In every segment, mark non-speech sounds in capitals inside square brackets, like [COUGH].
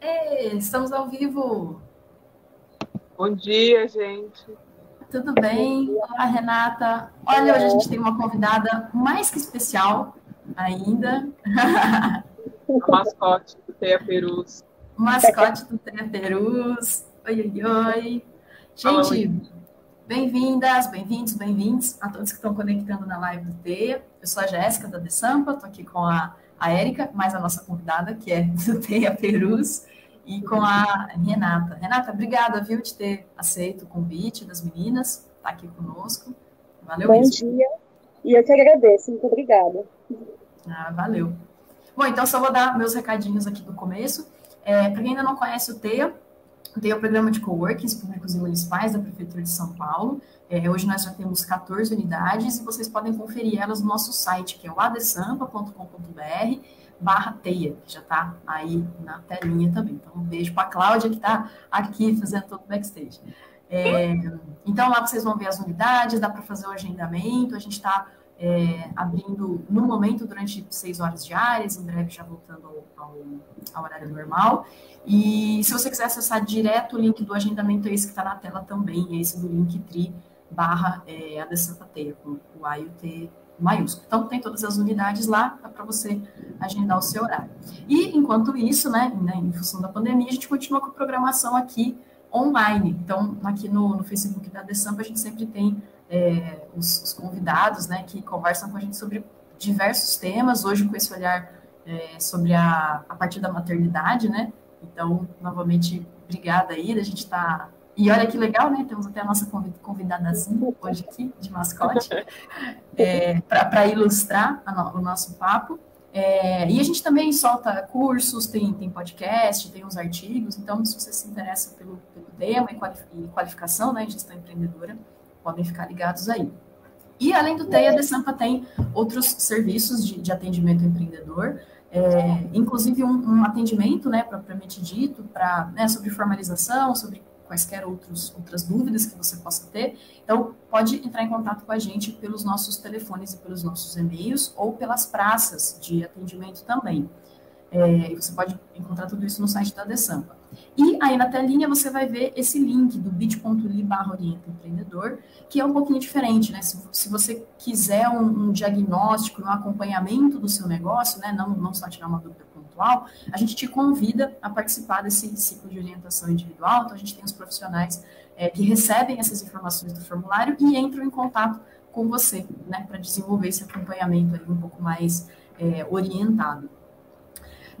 Ei, estamos ao vivo. Bom dia, gente. Tudo bem? Olá, Renata. Olha, hoje a gente tem uma convidada mais que especial ainda. [LAUGHS] A mascote do Teia Perus. Mascote do Teia Perus. Oi, oi, oi. Gente, bem-vindas, bem-vindos, bem-vindos a todos que estão conectando na live do Teia. Eu sou a Jéssica da The Sampa, estou aqui com a, a Érica, mais a nossa convidada, que é do Teia Perus e com a Renata. Renata, obrigada, viu, de ter aceito o convite das meninas, estar tá aqui conosco. Valeu Bom mesmo. dia, e eu que agradeço, muito obrigada. Ah, valeu. Bom, então só vou dar meus recadinhos aqui do começo. É, Para quem ainda não conhece o TEA, o TEA é o programa de coworkings públicos e municipais da Prefeitura de São Paulo. É, hoje nós já temos 14 unidades e vocês podem conferir elas no nosso site, que é o adesampa.com.br barra teia, que já está aí na telinha também. Então, um beijo para a Cláudia, que está aqui fazendo todo o backstage. É, então, lá vocês vão ver as unidades, dá para fazer o agendamento, a gente está é, abrindo no momento durante seis horas diárias, em breve já voltando ao, ao, ao, horário normal. E se você quiser acessar direto o link do agendamento, é esse que está na tela também, é esse do Linktree barra é, a de Santa Teia, com o A e o T maiúsculo. Então, tem todas as unidades lá, para você agendar o seu horário. E, enquanto isso, né, né, em função da pandemia, a gente continua com a programação aqui online. Então, aqui no, no Facebook da Desampa, a gente sempre tem é, os, os, convidados, né, que conversam com a gente sobre diversos temas, hoje com esse olhar é, sobre a, a partir da maternidade, né, então, novamente, obrigada aí, a gente está e olha que legal, né? Temos até a nossa convidadazinha hoje aqui, de mascote, [LAUGHS] é, para ilustrar no, o nosso papo. É, e a gente também solta cursos, tem, tem podcast, tem uns artigos. Então, se você se interessa pelo, pelo tema e qualificação né, em gestão empreendedora, podem ficar ligados aí. E além do TEI, a Desampa tem outros serviços de, de atendimento empreendedor, é, inclusive um, um, atendimento, né, propriamente dito, para né, sobre formalização, sobre quaisquer outros, outras dúvidas que você possa ter. Então, pode entrar em contato com a gente pelos nossos telefones e pelos nossos e-mails ou pelas praças de atendimento também. É, você pode encontrar tudo isso no site da Desampa. E aí na telinha você vai ver esse link do bit.ly barra Orienta Empreendedor, que é um pouquinho diferente, né? Se, se você quiser um, um, diagnóstico, um acompanhamento do seu negócio, né? Não, não só tirar uma dúvida pontual, a gente te convida a participar desse ciclo de orientação individual. Então, a gente tem os profissionais é, que recebem essas informações do formulário e entram em contato com você, né, para desenvolver esse acompanhamento aí um pouco mais é, orientado.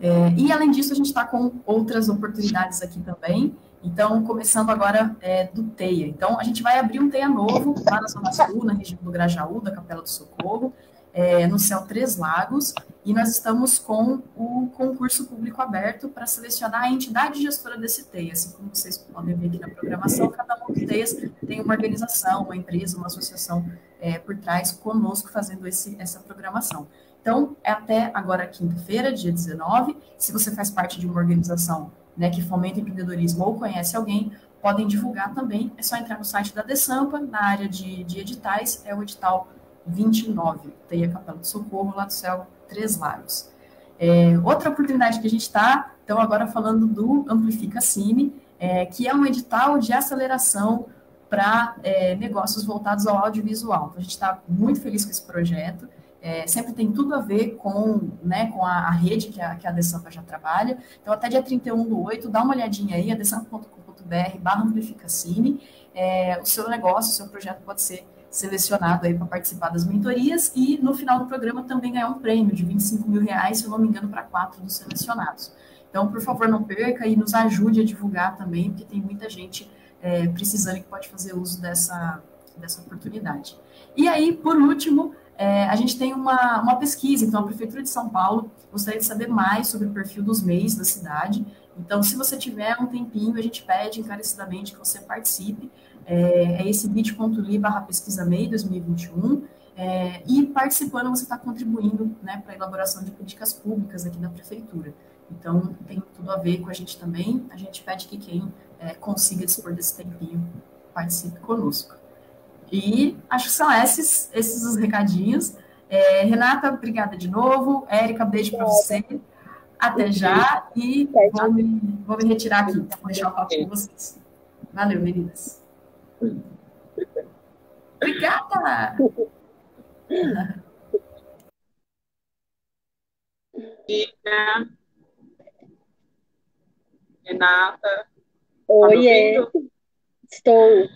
É, e, além disso, a gente está com outras oportunidades aqui também. Então, começando agora é, do TEIA. Então, a gente vai abrir um TEIA novo lá na Zona Sul, na região do Grajaú, da Capela do Socorro é, no Céu Três Lagos, e nós estamos com o concurso público aberto para selecionar a entidade gestora desse TEI. Assim como vocês podem ver aqui na programação, cada um dos TEIs tem uma organização, uma empresa, uma associação é, por trás conosco fazendo esse, essa programação. Então, é até agora quinta-feira, dia 19. Se você faz parte de uma organização né, que fomenta empreendedorismo ou conhece alguém, podem divulgar também. É só entrar no site da Desampa, na área de, de editais, é o edital 29, tem a Capela do Socorro, lá do céu, Três Lagos. É, outra oportunidade que a gente está, então, agora falando do Amplifica Cine, é, que é um edital de aceleração para é, negócios voltados ao audiovisual. Então, a gente está muito feliz com esse projeto. É, sempre tem tudo a ver com, né, com a, a rede que a, que a Desampa já trabalha. Então, até dia 31 do 8, dá uma olhadinha aí, adesampa.com.br barra Amplificacine. É, o seu negócio, o seu projeto pode ser selecionado aí para participar das mentorias e no final do programa também ganhar um prêmio de 25 mil reais, se eu não me engano, para quatro dos selecionados. Então, por favor, não perca e nos ajude a divulgar também, porque tem muita gente é, precisando que pode fazer uso dessa, dessa oportunidade. E aí, por último, é, a gente tem uma, uma pesquisa, então a Prefeitura de São Paulo gostaria de saber mais sobre o perfil dos MEIs da cidade. Então, se você tiver um tempinho, a gente pede encarecidamente que você participe é, é esse bit.ly barra pesquisa MEI 2021, é, e participando você está contribuindo né, para a elaboração de políticas públicas aqui da prefeitura. Então, tem tudo a ver com a gente também. A gente pede que quem é, consiga dispor desse tempinho participe conosco. E acho que são esses, esses os recadinhos. É, Renata, obrigada de novo. Érica, beijo para você. Até já e vou me, vou me retirar aqui, vou deixar o papo com vocês. Valeu, meninas. Obrigada! Tia, Renata. Oi, tá estou.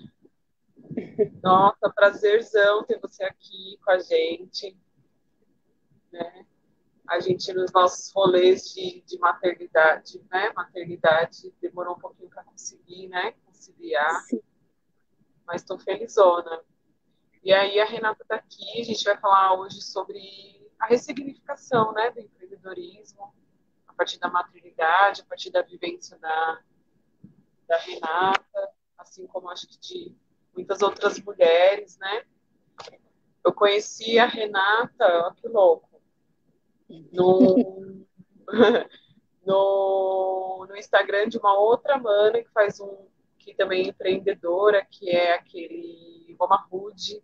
Nossa, prazerzão ter você aqui com a gente. Né? A gente, nos nossos rolês de, de maternidade, né? Maternidade demorou um pouquinho para conseguir, né? Conciliar. Sim. Mas estou felizona. E aí a Renata está aqui, a gente vai falar hoje sobre a ressignificação, né? Do empreendedorismo, a partir da maternidade, a partir da vivência da, da Renata, assim como acho que de muitas outras mulheres, né? Eu conheci a Renata, olha que louco, no, [LAUGHS] no, no Instagram de uma outra mana que faz um, que também é empreendedora, que é aquele Roma Rude.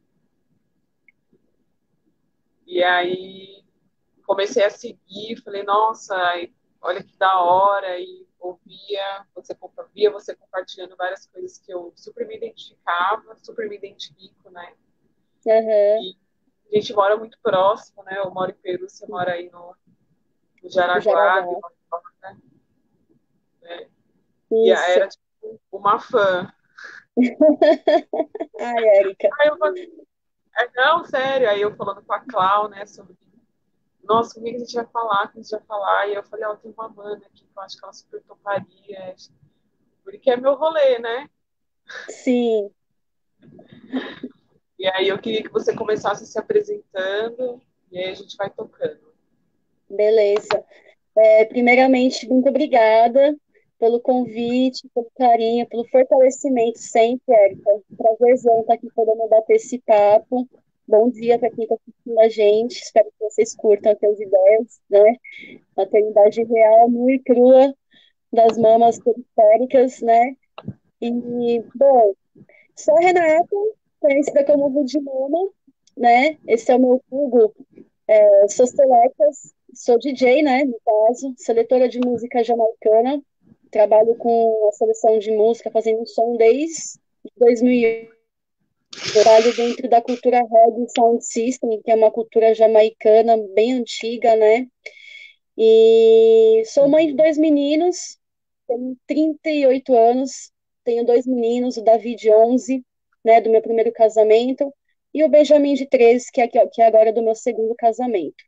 E aí comecei a seguir, falei, nossa, olha que da hora, e ouvia você, via você compartilhando várias coisas que eu super me identificava, super me identifico, né? Uhum. E a gente mora muito próximo, né? Eu moro em Peru, você mora aí no, no Jaraguá, né? né? E era tipo uma fã. [LAUGHS] Ai, Érica. Aí eu falei, é, não, sério, aí eu falando com a Clau, né, sobre nossa, comigo a gente vai falar, que a gente vai falar. E eu falei, ó, oh, tem uma banda aqui que eu acho que ela super toparia. Porque é meu rolê, né? Sim. E aí eu queria que você começasse se apresentando e aí a gente vai tocando. Beleza. É, primeiramente, muito obrigada pelo convite, pelo carinho, pelo fortalecimento sempre, Érica. Prazerzão estar aqui podendo bater esse papo. Bom dia para quem está assistindo a gente. Espero que vocês curtam as ideias, né? Maternidade real, nua e crua das mamas periféricas, né? E, bom, sou a Renata, conhecida como Mama, né? Esse é o meu Google. É, sou selectas, sou DJ, né? No caso, seletora de música jamaicana. Trabalho com a seleção de música, fazendo som desde 2008 trabalho dentro da cultura reggae sound system, que é uma cultura jamaicana bem antiga, né? E sou mãe de dois meninos, tenho 38 anos, tenho dois meninos, o David de 11, né, do meu primeiro casamento, e o Benjamin de 13, que é, que é agora do meu segundo casamento.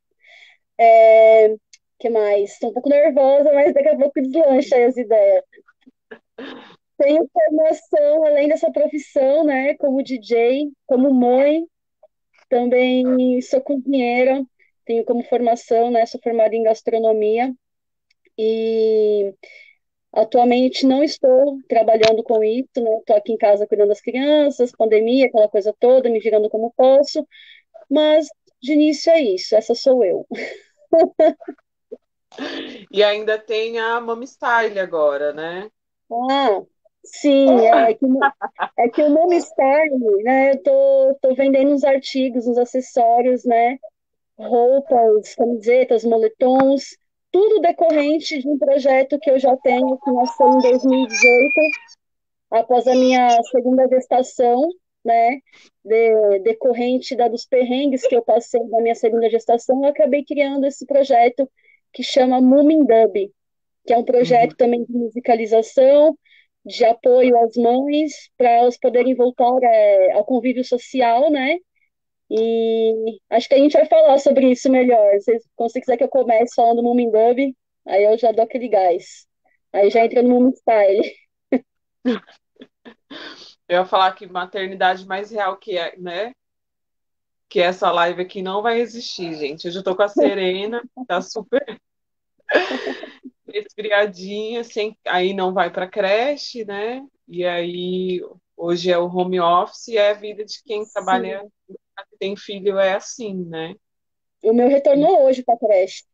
É, que mais? Estou um pouco nervosa, mas daqui a pouco deslancha as ideias. Tenho formação, além dessa profissão, né, como DJ, como mãe, também sou cozinheira, tenho como formação, né, sou formada em gastronomia e atualmente não estou trabalhando com isso, né, estou aqui em casa cuidando das crianças, pandemia, aquela coisa toda, me virando como posso, mas de início é isso, essa sou eu. E ainda tem a Mami Style agora, né? Ah, Sim, é que, é que o nome Style, né? Eu tô, tô vendendo uns artigos, uns acessórios, né? Roupas, camisetas, moletons, tudo decorrente de um projeto que eu já tenho, que nasceu em 2018, após a minha segunda gestação, né? De, decorrente da, dos perrengues que eu passei na minha segunda gestação, eu acabei criando esse projeto que chama Moomin Dub, que é um projeto uhum. também de musicalização de apoio às mães para elas poderem voltar é, ao convívio social, né? E acho que a gente vai falar sobre isso melhor. Se você quiser que eu comece falando Moomin Dub, aí eu já dou aquele gás. Aí já entra no Moomin Style. [LAUGHS] Eu ia falar que maternidade mais real que é, né? Que essa live aqui não vai existir, gente. Eu já tô com a Serena, [LAUGHS] tá super [LAUGHS] esfriadinha, sem, aí não vai para creche, né? E aí hoje é o home office e é a vida de quem Sim. Trabalha, tem filho é assim, né? O meu retornou hoje para creche.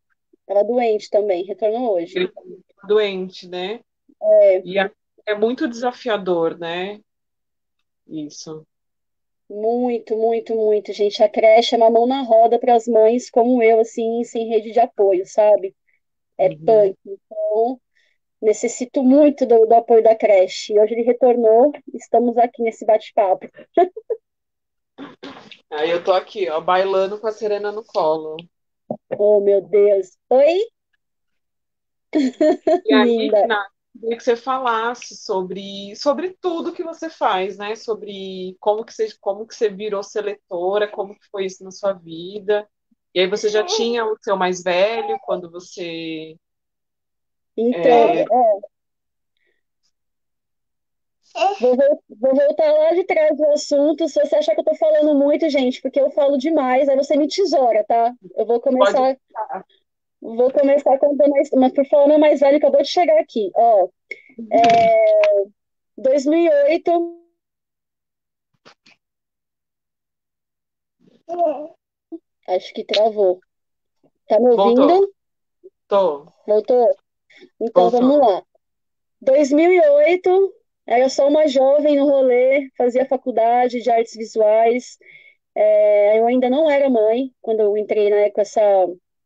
Ela doente também, retornou hoje. Ele tá doente, né? É. E é muito desafiador, né? Isso. Muito, muito, muito, gente. A creche é uma mão na roda para as mães como eu, assim, sem rede de apoio, sabe? é uhum. punk. Então, necessito muito do, do, apoio da creche. E hoje ele retornou, estamos aqui nesse bate-papo. [LAUGHS] Aí eu tô aqui, ó, bailando com a Serena no colo. Oh, meu Deus. Oi? E aí, [LAUGHS] Nath, queria que você falasse sobre, sobre tudo que você faz, né? Sobre como que você, como que você virou seletora, como que foi isso na sua vida. E aí você já tinha o seu mais velho quando você então, é... É. Vou, vou, voltar lá de trás do assunto. Se você achar que eu tô falando muito, gente, porque eu falo demais, aí você me tesoura, tá? Eu vou começar. Vou começar contando a história. Mas por falar meu mais velho, acabou de chegar aqui. Ó, é, 2008. Acho que travou. Tá me ouvindo? Voltou. Tô. Voltou? Então vamos lá. 2008, eu sou uma jovem no rolê, fazia faculdade de artes visuais. É, eu ainda não era mãe quando eu entrei né, com essa,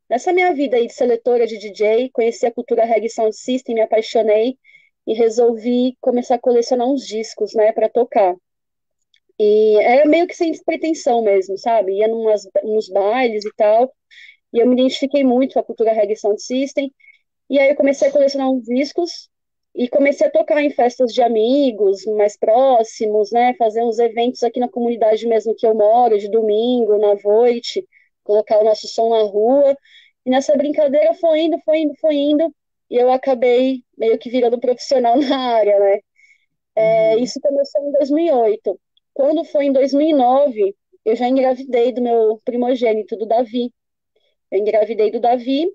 nessa minha vida aí de seletora de DJ. Conheci a cultura reggae sound system, me apaixonei e resolvi começar a colecionar uns discos, né, para tocar. E era meio que sem pretensão mesmo, sabe? Ia numas, nos bailes e tal. E eu me identifiquei muito com a cultura reggae sound system. E aí eu comecei a colecionar uns discos e comecei a tocar em festas de amigos mais próximos, né? Fazer uns eventos aqui na comunidade mesmo que eu moro, de domingo, na noite, colocar o nosso som na rua. E nessa brincadeira foi indo, foi indo, foi indo, e eu acabei meio que virando profissional [LAUGHS] na área, né? É, uhum. Isso começou em 2008. Quando foi em 2009, eu já engravidei do meu primogênito, do Davi. Eu engravidei do Davi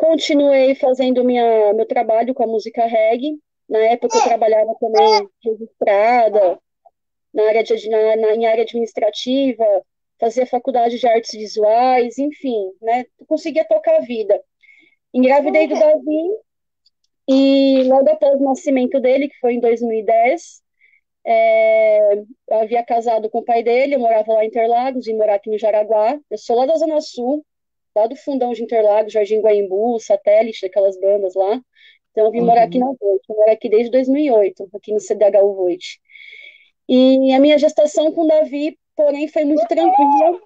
Continuei fazendo minha, meu trabalho com a música reggae. Na época eu trabalhava também registrada, na área de, na, na, em área administrativa, fazia faculdade de artes visuais, enfim, né? Conseguia tocar a vida. Engravidei do Davi e logo após o nascimento dele, que foi em 2010, é, eu havia casado com o pai dele, eu morava lá em Interlagos, e morar aqui no Jaraguá. Eu sou lá da Zona Sul, lá do fundão de Interlagos, Jardim Guaimbu, Satélite, daquelas bandas lá. Então, eu vim uhum. morar aqui na Voit. Eu moro aqui desde 2008, aqui no CDHU Voit. E a minha gestação com o Davi, porém, foi muito tranquila,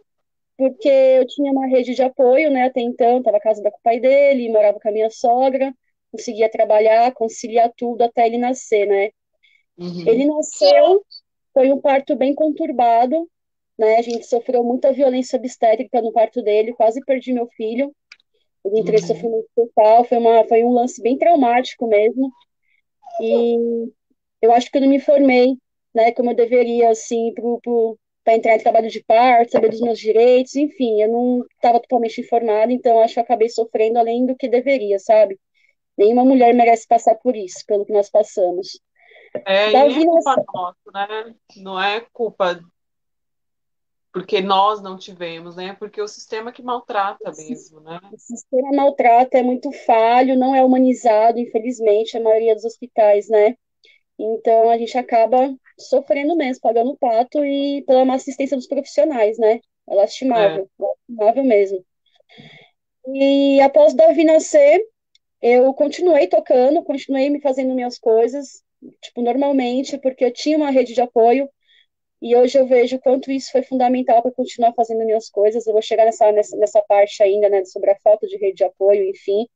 porque eu tinha uma rede de apoio, né, até então, estava casada com o pai dele, morava com a minha sogra, conseguia trabalhar, conciliar tudo até ele nascer, né. Uhum. Ele nasceu, foi um parto bem conturbado, né? A gente sofreu muita violência obstétrica no parto dele, quase perdi meu filho. Eu entrei uhum. sofrimento total, foi, uma, foi um lance bem traumático mesmo. E eu acho que eu não me formei, né, como eu deveria, assim, para entrar em trabalho de parto, saber dos meus direitos, enfim, eu não estava totalmente informada, então acho que acabei sofrendo além do que deveria, sabe? Nenhuma mulher merece passar por isso, pelo que nós passamos. É, Davi, e é culpa nossa, né? Não é culpa porque nós não tivemos, né? Porque o sistema que maltrata mesmo, né? O sistema maltrata, é muito falho, não é humanizado, infelizmente, a maioria dos hospitais, né? Então a gente acaba sofrendo mesmo, pagando o pato e pela má assistência dos profissionais, né? É lastimável, é. lastimável mesmo. E após Davi nascer, eu continuei tocando, continuei me fazendo minhas coisas, tipo, normalmente, porque eu tinha uma rede de apoio, e hoje eu vejo quanto isso foi fundamental para continuar fazendo minhas coisas. Eu vou chegar nessa, nessa, nessa parte ainda, né, sobre a falta de rede de apoio, enfim.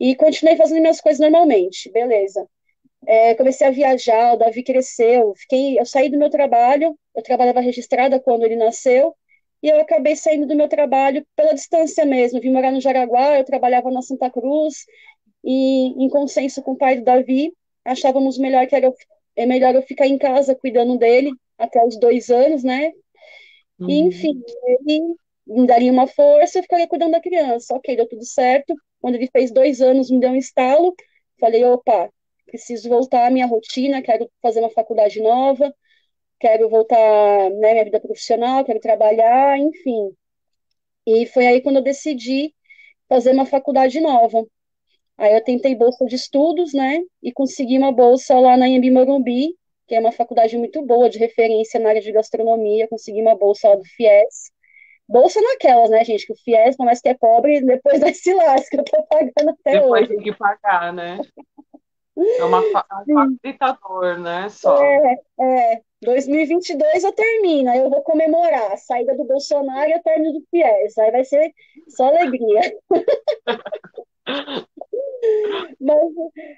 E continuei fazendo minhas coisas normalmente, beleza. É, comecei a viajar, o Davi cresceu, fiquei, eu saí do meu trabalho, eu trabalhava registrada quando ele nasceu, e eu acabei saindo do meu trabalho pela distância mesmo. Vim morar no Jaraguá, eu trabalhava na Santa Cruz, e em consenso com o pai do Davi, achávamos melhor que era é melhor eu ficar em casa cuidando dele, até os dois anos, né? Uhum. E, enfim, ele me daria uma força, eu ficaria cuidando da criança. Ok, deu tudo certo. Quando ele fez dois anos, me deu um estalo. Falei, opa, preciso voltar à minha rotina, quero fazer uma faculdade nova, quero voltar né, minha vida profissional, quero trabalhar, enfim. E foi aí quando eu decidi fazer uma faculdade nova. Aí eu tentei bolsa de estudos, né, e consegui uma bolsa lá na Iambi Morumbi, que é uma faculdade muito boa, de referência na área de gastronomia, consegui uma bolsa lá do FIES, bolsa naquelas, né, gente? Que o FIES, por mais que é pobre, depois [LAUGHS] vai se lasca, eu tô pagando até Depois hoje. tem que pagar, né? [LAUGHS] É uma é facilitador, né? Só. É, é. 2022 eu termino, aí eu vou comemorar a saída do Bolsonaro e o término do FIES. Aí vai ser só alegria. [LAUGHS] Mas,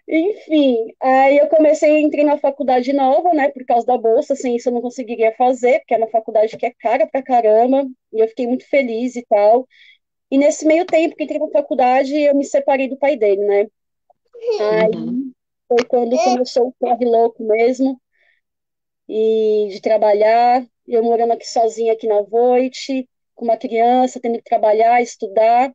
enfim, aí eu comecei, entrei na faculdade nova, né, por causa da bolsa, sem isso eu não conseguiria fazer, porque é uma faculdade que é cara pra caramba, e eu fiquei muito feliz e tal. E nesse meio tempo que entrei na faculdade, eu me separei do pai dele, né? Aí Uhum. foi quando começou o corre louco mesmo, e de trabalhar, eu morando aqui sozinha aqui na Voit, com uma criança, tendo que trabalhar, estudar.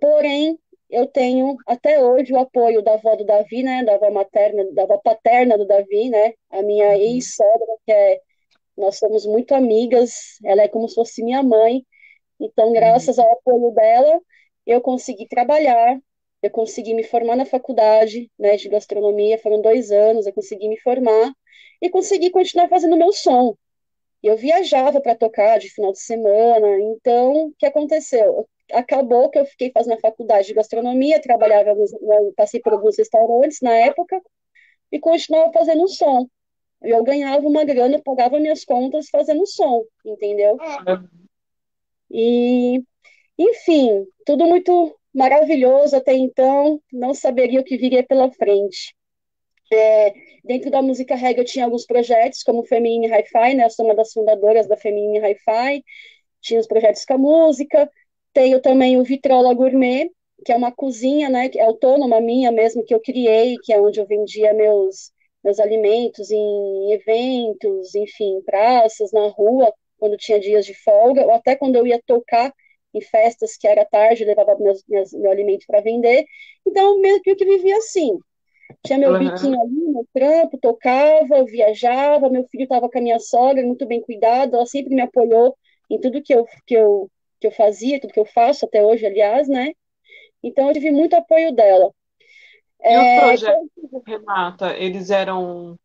Porém, eu tenho até hoje o apoio da avó do Davi, né, da avó materna, da avó paterna do Davi, né, a minha ex-sogra, que é, nós somos muito amigas, ela é como se fosse minha mãe, então, graças ao apoio dela, eu consegui trabalhar, eu consegui me formar na faculdade, né, de gastronomia, foram dois anos, eu consegui me formar e consegui continuar fazendo meu som. Eu viajava para tocar de final de semana, então, o que aconteceu? Acabou que eu fiquei fazendo faculdade de gastronomia, trabalhava, passei por alguns restaurantes na época, e continuava fazendo som. Eu ganhava uma grana, pagava minhas contas fazendo som, entendeu? E, enfim, tudo muito maravilhoso até então, não saberia o que viria pela frente. É, dentro da música reggae eu tinha alguns projetos, como Feminine Hi-Fi, né? Eu sou uma das fundadoras da Feminine Hi-Fi, tinha os projetos com a música, tenho também o Vitrola Gourmet, que é uma cozinha, né, que é autônoma minha mesmo, que eu criei, que é onde eu vendia meus, meus alimentos em eventos, enfim, praças, na rua, quando tinha dias de folga, ou até quando eu ia tocar em festas que era tarde, levava meus, meus, meu alimento para vender. Então, meio que eu vivia assim. Tinha meu Uhum. biquinho ali, meu trampo, tocava, viajava, meu filho estava com a minha sogra, muito bem cuidado, ela sempre me apoiou em tudo que eu, que eu, que eu fazia, tudo que eu faço até hoje, aliás, né? Então, eu tive muito apoio dela. E É, os projetos, Renata, eles eram,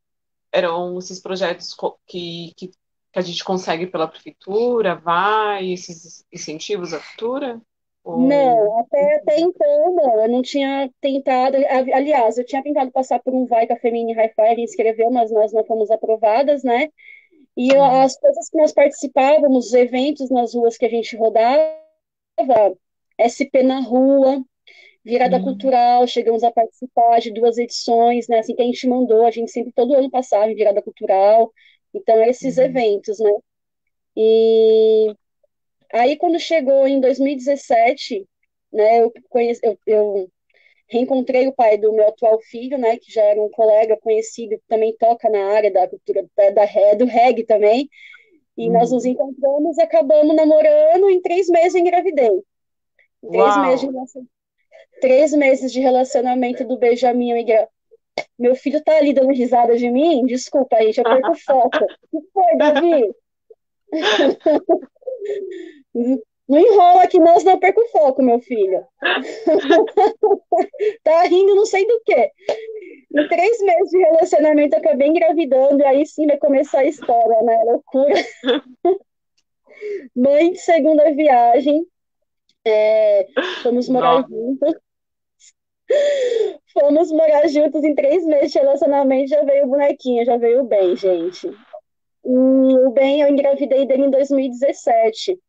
eram esses projetos que, que, que a gente consegue pela prefeitura, vai, esses incentivos à cultura? Ou... Não, até, até então, não. Eu não tinha tentado. Aliás, eu tinha tentado passar por um vai com a Feminine Hi-Fi, a gente escreveu, mas nós não fomos aprovadas, né? E as coisas que nós participávamos, os eventos nas ruas que a gente rodava, SP na rua, virada Uhum. cultural, chegamos a participar de duas edições, né? Assim que a gente mandou, a gente sempre todo ano passava em virada cultural. Então, esses Uhum. eventos, né? E Aí, quando chegou em 2017, né, eu, conheci, eu, eu reencontrei o pai do meu atual filho, né, que já era um colega conhecido, que também toca na área da cultura, da, da, do reggae também, e nós nos encontramos e acabamos namorando, em três meses engravidei. Em Três Uau. meses, de, três meses de relacionamento do Benjamin, eu engra... meu filho tá ali dando risada de mim, desculpa, gente, eu perco o foco. O que foi, Davi? [LAUGHS] [LAUGHS] Não enrola que nós não perco o foco, meu filho. [LAUGHS] tá rindo não sei do quê. Em três meses de relacionamento, eu acabei engravidando, e aí sim vai começar a história, né? Loucura. [LAUGHS] Mãe de segunda viagem. É, fomos morar Nossa. juntos. Fomos morar juntos em três meses de relacionamento, já veio o bonequinho, já veio o bem, gente. E o bem, eu engravidei dele em 2017.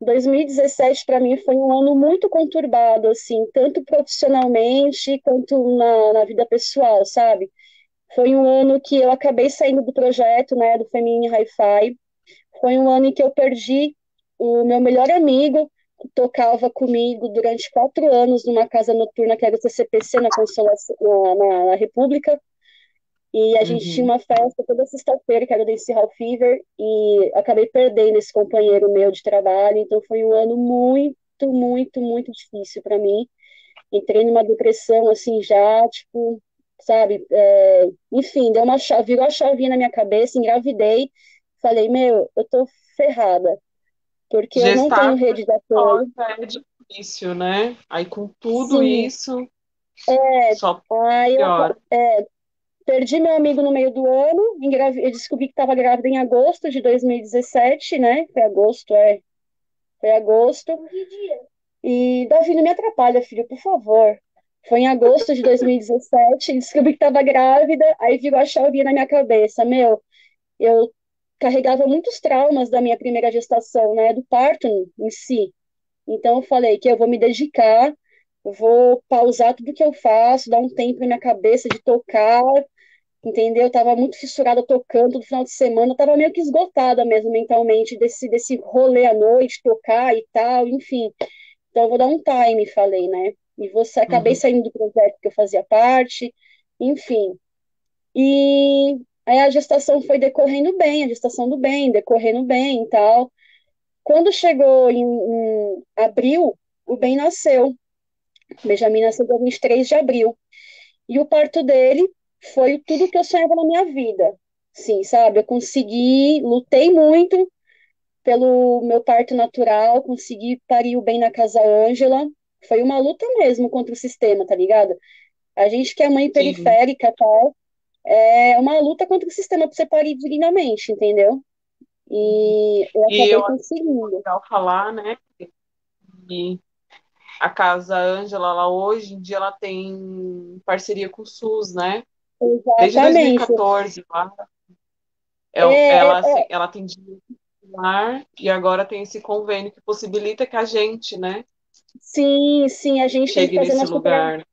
2017 para mim foi um ano muito conturbado, assim, tanto profissionalmente quanto na, na vida pessoal, sabe? Foi um ano que eu acabei saindo do projeto, né, do Feminine Hi-Fi. Foi um ano em que eu perdi o meu melhor amigo, que tocava comigo durante quatro anos numa casa noturna que era o CCPC na, Consolação, na, na, na República. E a gente Uhum. tinha uma festa toda sexta-feira, que era o Dance Hall Fever, e acabei perdendo esse companheiro meu de trabalho, então foi um ano muito, muito, muito difícil para mim. Entrei numa depressão, assim, já, tipo, sabe, é, enfim, deu uma chave, virou a chavinha na minha cabeça, engravidei, falei, meu, eu tô ferrada, porque eu não tenho rede de apoio. É difícil, né? Aí com tudo Sim. isso, É, só aí eu, piora. é, Perdi meu amigo no meio do ano, engravi... eu descobri que estava grávida em agosto de 2017, né? Foi agosto, é. Foi agosto. E Davi, não me atrapalha, filho, por favor. Foi em agosto de 2017, descobri que estava grávida, aí virou a chavinha na minha cabeça. Meu, eu carregava muitos traumas da minha primeira gestação, né, do parto em si. Então eu falei que eu vou me dedicar, vou pausar tudo que eu faço, dar um tempo na minha cabeça de tocar, entendeu? Eu tava muito fissurada tocando todo final de semana, eu tava meio que esgotada mesmo mentalmente desse, desse rolê à noite, tocar e tal, enfim. Então eu vou dar um time, falei, né? E você acabei uhum. saindo do projeto que eu fazia parte, enfim. E aí a gestação foi decorrendo bem, a gestação do bem, decorrendo bem e tal. Quando chegou em, em abril, o bem nasceu. O Benjamin nasceu dia 23 de abril. E o parto dele foi tudo que eu sonhava na minha vida. Sim, sabe? Eu consegui, lutei muito pelo meu parto natural, consegui parir o bem na casa Ângela. Foi uma luta mesmo contra o sistema, tá ligado? A gente que é mãe periférica tal, é uma luta contra o sistema para você parir dignamente, entendeu? E eu acabei e eu conseguindo. legal falar, né? E a Casa Ângela, hoje em dia, ela tem parceria com o SUS, né? Exatamente. Desde 2014, lá. É, é, ela, é, ela tem e agora tem esse convênio que possibilita que a gente, né? Sim, sim, a gente chegue tem que fazer nesse lugar.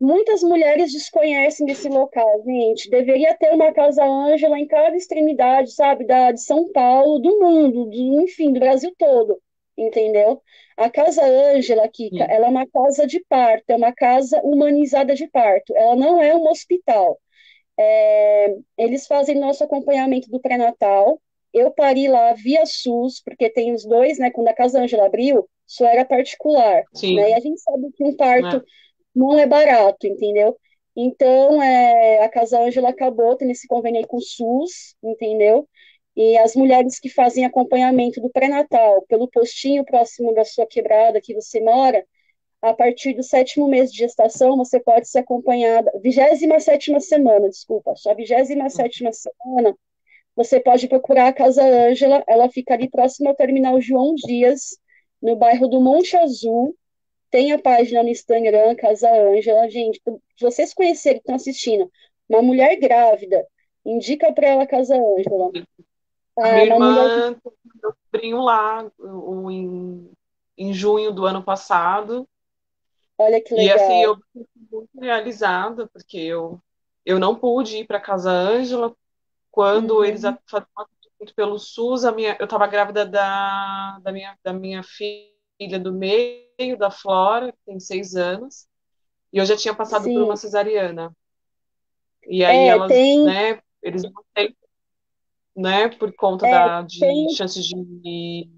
Muitas mulheres desconhecem desse local, gente. Deveria ter uma Casa Ângela em cada extremidade, sabe? Da, de São Paulo, do mundo, do, enfim, do Brasil todo, entendeu? A Casa Ângela, Kika, ela é uma casa de parto, é uma casa humanizada de parto. Ela não é um hospital. É, eles fazem nosso acompanhamento do pré-natal. Eu pari lá via SUS, porque tem os dois, né? Quando a Casa Ângela abriu, só era particular. Sim. Né? E a gente sabe que um parto não é, não é barato, entendeu? Então, é, a Casa Ângela acabou tendo esse convênio com o SUS, entendeu? E as mulheres que fazem acompanhamento do pré-natal pelo postinho próximo da sua quebrada que você mora, a partir do sétimo mês de gestação, você pode ser acompanhada, 27 semana, desculpa, só 27 semana, você pode procurar a Casa Ângela, ela fica ali próximo ao terminal João Dias, no bairro do Monte Azul, tem a página no Instagram, Casa Ângela, gente, se vocês conhecerem, estão assistindo, uma mulher grávida, indica para ela a Casa Ângela, a minha irmã, meu sobrinho lá um, em, em junho do ano passado. Olha que legal. E assim, eu fiquei muito realizada, porque eu, eu não pude ir para Casa Ângela quando uhum. eles faziam atendimento pelo SUS. A minha, eu estava grávida da, da, minha, da minha filha do meio, da Flora, que tem seis anos, e eu já tinha passado Sim. por uma cesariana. E aí é, elas, tem... né, eles não têm né? Por conta é, da, de tem... chances de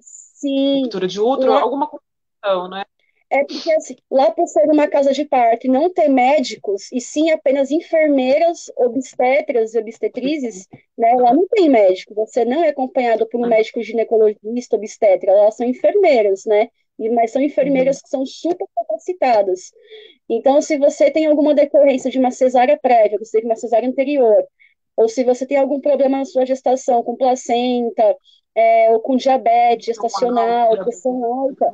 Sim. ruptura de útero, lá... alguma condição, né? É porque, assim, lá por ser uma casa de parto e não ter médicos, e sim apenas enfermeiras, obstetras e obstetrizes, né? Lá não tem médico, você não é acompanhado por um médico ginecologista, obstetra, elas são enfermeiras, né? Mas são enfermeiras uhum. que são super capacitadas. Então, se você tem alguma decorrência de uma cesárea prévia, você teve uma cesárea anterior, ou se você tem algum problema na sua gestação, com placenta, é, ou com diabetes gestacional, pressão alta,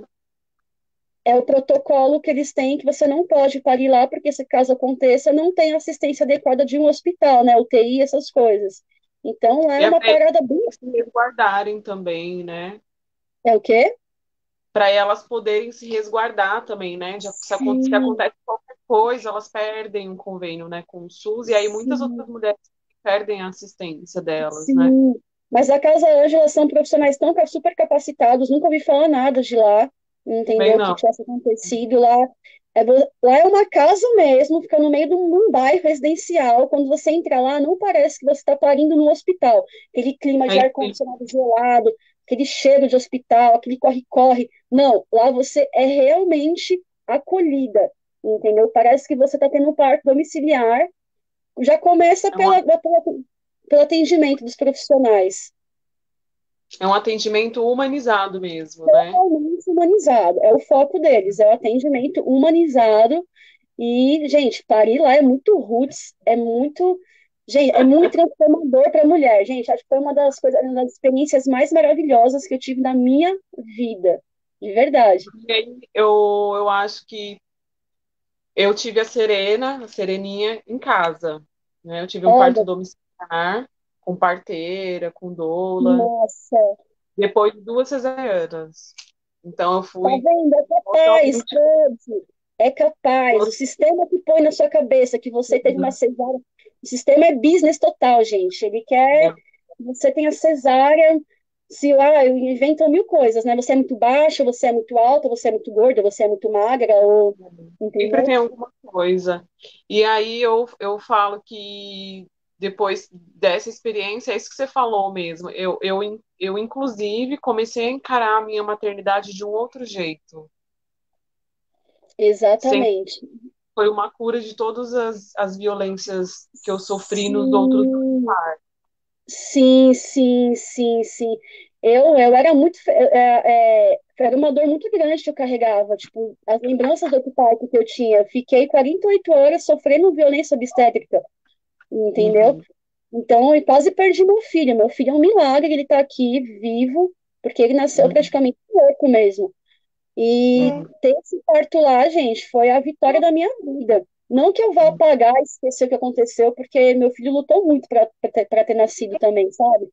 é o protocolo que eles têm que você não pode parir lá, porque se caso aconteça, não tem assistência adequada de um hospital, né, UTI, essas coisas. Então, é uma parada bem... Resguardarem também, né? É o quê? Para elas poderem se resguardar também, né? De, se, acontece qualquer coisa, elas perdem um convênio, né, com o SUS, e aí muitas Sim. outras mulheres perdem a assistência delas, Sim. né? Mas a Casa Ângela são profissionais tão super capacitados, nunca ouvi falar nada de lá, entendeu? O que tivesse acontecido lá. É, lá é uma casa mesmo, fica no meio de um bairro residencial. Quando você entra lá, não parece que você está parindo no hospital. Aquele clima de ar-condicionado gelado, aquele cheiro de hospital, aquele corre-corre. Não, lá você é realmente acolhida, entendeu? Parece que você está tendo um parto domiciliar já começa é pela, pela, pelo atendimento dos profissionais. É um atendimento humanizado mesmo, né? Totalmente humanizado. É o foco deles, é o atendimento humanizado. E, gente, parir lá é muito roots, é muito Gente, é muito transformador para a mulher, gente. Acho que foi uma das coisas, uma das experiências mais maravilhosas que eu tive na minha vida, de verdade. Eu, eu acho que eu tive a Serena, a Sereninha, em casa. Né? Eu tive um Olha. parto domiciliar, com parteira, com doula. Nossa! Depois de duas cesarianas. Então eu fui. Tá vendo? É capaz, todos. É capaz. O sistema que põe na sua cabeça que você teve uma cesárea. O sistema é business total, gente. Ele quer que você tenha cesárea. Se lá inventam mil coisas, né? Você é muito baixa, você é muito alta, você é muito gorda, você é muito magra, ou. Sempre tem alguma coisa. E aí eu, eu falo que depois dessa experiência, é isso que você falou mesmo. Eu, eu, eu, inclusive, comecei a encarar a minha maternidade de um outro jeito. Exatamente. Sempre foi uma cura de todas as, as violências que eu sofri sim. nos outros. Sim, sim, sim, sim. Eu, eu era muito. É, é, era uma dor muito grande que eu carregava. Tipo, as lembranças do parto que eu tinha. Fiquei 48 horas sofrendo violência obstétrica entendeu? Uhum. Então, eu quase perdi meu filho. Meu filho é um milagre, ele tá aqui vivo, porque ele nasceu uhum. praticamente morto mesmo. E uhum. ter esse parto lá, gente, foi a vitória da minha vida. Não que eu vá apagar e esquecer o que aconteceu, porque meu filho lutou muito para ter, ter nascido também, sabe?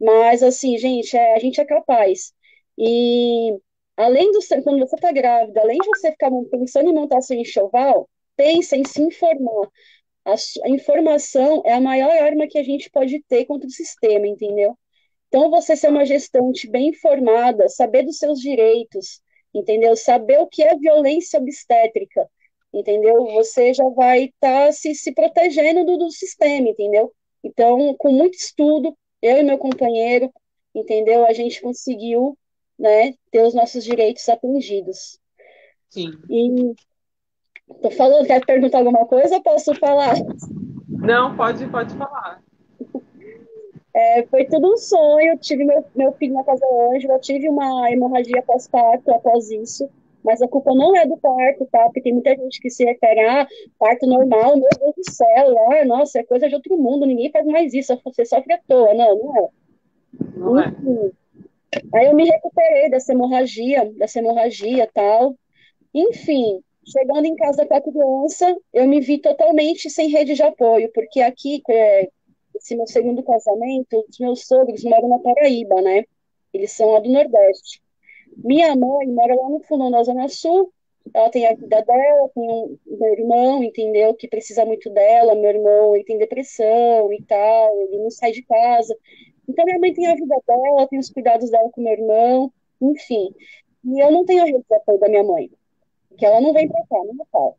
Mas, assim, gente, é, a gente é capaz. E além do quando você está grávida, além de você ficar pensando em montar seu enxoval, pensa em se informar. A, a informação é a maior arma que a gente pode ter contra o sistema, entendeu? Então, você ser uma gestante bem informada, saber dos seus direitos, entendeu? Saber o que é violência obstétrica, entendeu? Você já vai estar tá se, se protegendo do, do sistema, entendeu? Então, com muito estudo, eu e meu companheiro, entendeu? A gente conseguiu, né, ter os nossos direitos atendidos. Sim. E Tô falando, quer perguntar alguma coisa ou posso falar? Não, pode, pode falar. É, foi tudo um sonho. Tive meu, meu filho na casa Ângela, tive uma hemorragia pós-parto após isso, mas a culpa não é do parto, tá? Porque tem muita gente que se refere a ah, parto normal, meu Deus do céu, ah, nossa, é coisa de outro mundo, ninguém faz mais isso, você sofre à toa. Não, não é. Não é. Enfim, aí eu me recuperei dessa hemorragia, dessa hemorragia tal. Enfim, Chegando em casa com a criança, eu me vi totalmente sem rede de apoio, porque aqui, é, esse meu segundo casamento, os meus sogros moram na Paraíba, né? Eles são lá do Nordeste. Minha mãe mora lá no fundo da Zona Sul, ela tem a vida dela, tem um meu irmão, entendeu? Que precisa muito dela, meu irmão, ele tem depressão e tal, ele não sai de casa. Então, minha mãe tem a vida dela, tem os cuidados dela com meu irmão, enfim. E eu não tenho a rede de apoio da minha mãe que ela não vem para cá, não fala.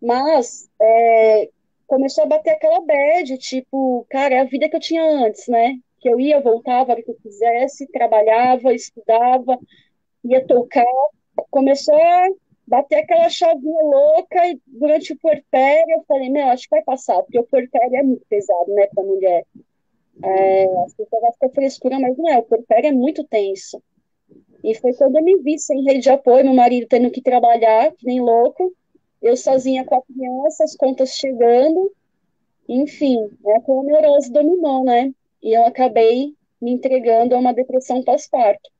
Mas é, começou a bater aquela bad, tipo, cara, é a vida que eu tinha antes, né? Que eu ia, voltava, o que eu quisesse, trabalhava, estudava, ia tocar. Começou a bater aquela chavinha louca e durante o puerpério eu falei, meu, acho que vai passar, porque o puerpério é muito pesado, né, para mulher. É, as pessoas vão ficar frescura, mas não é, o puerpério é muito tenso. E foi quando eu me vi sem rede de apoio, meu marido tendo que trabalhar, que nem louco, eu sozinha com a criança, as contas chegando, enfim, né, com a neurose dominou, né? E eu acabei me entregando a uma depressão pós-parto,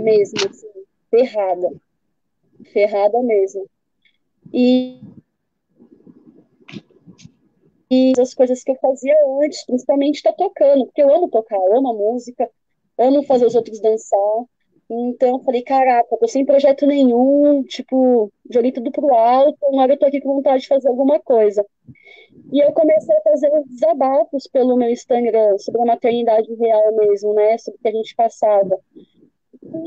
mesmo, assim, ferrada, ferrada mesmo. E, e as coisas que eu fazia antes, principalmente estar tá tocando, porque eu amo tocar, eu amo a música, amo fazer os outros dançar, então eu falei, caraca, tô sem projeto nenhum, tipo, joguei tudo pro alto, agora eu tô aqui com vontade de fazer alguma coisa. E eu comecei a fazer desabafos pelo meu Instagram sobre a maternidade real mesmo, né? Sobre o que a gente passava.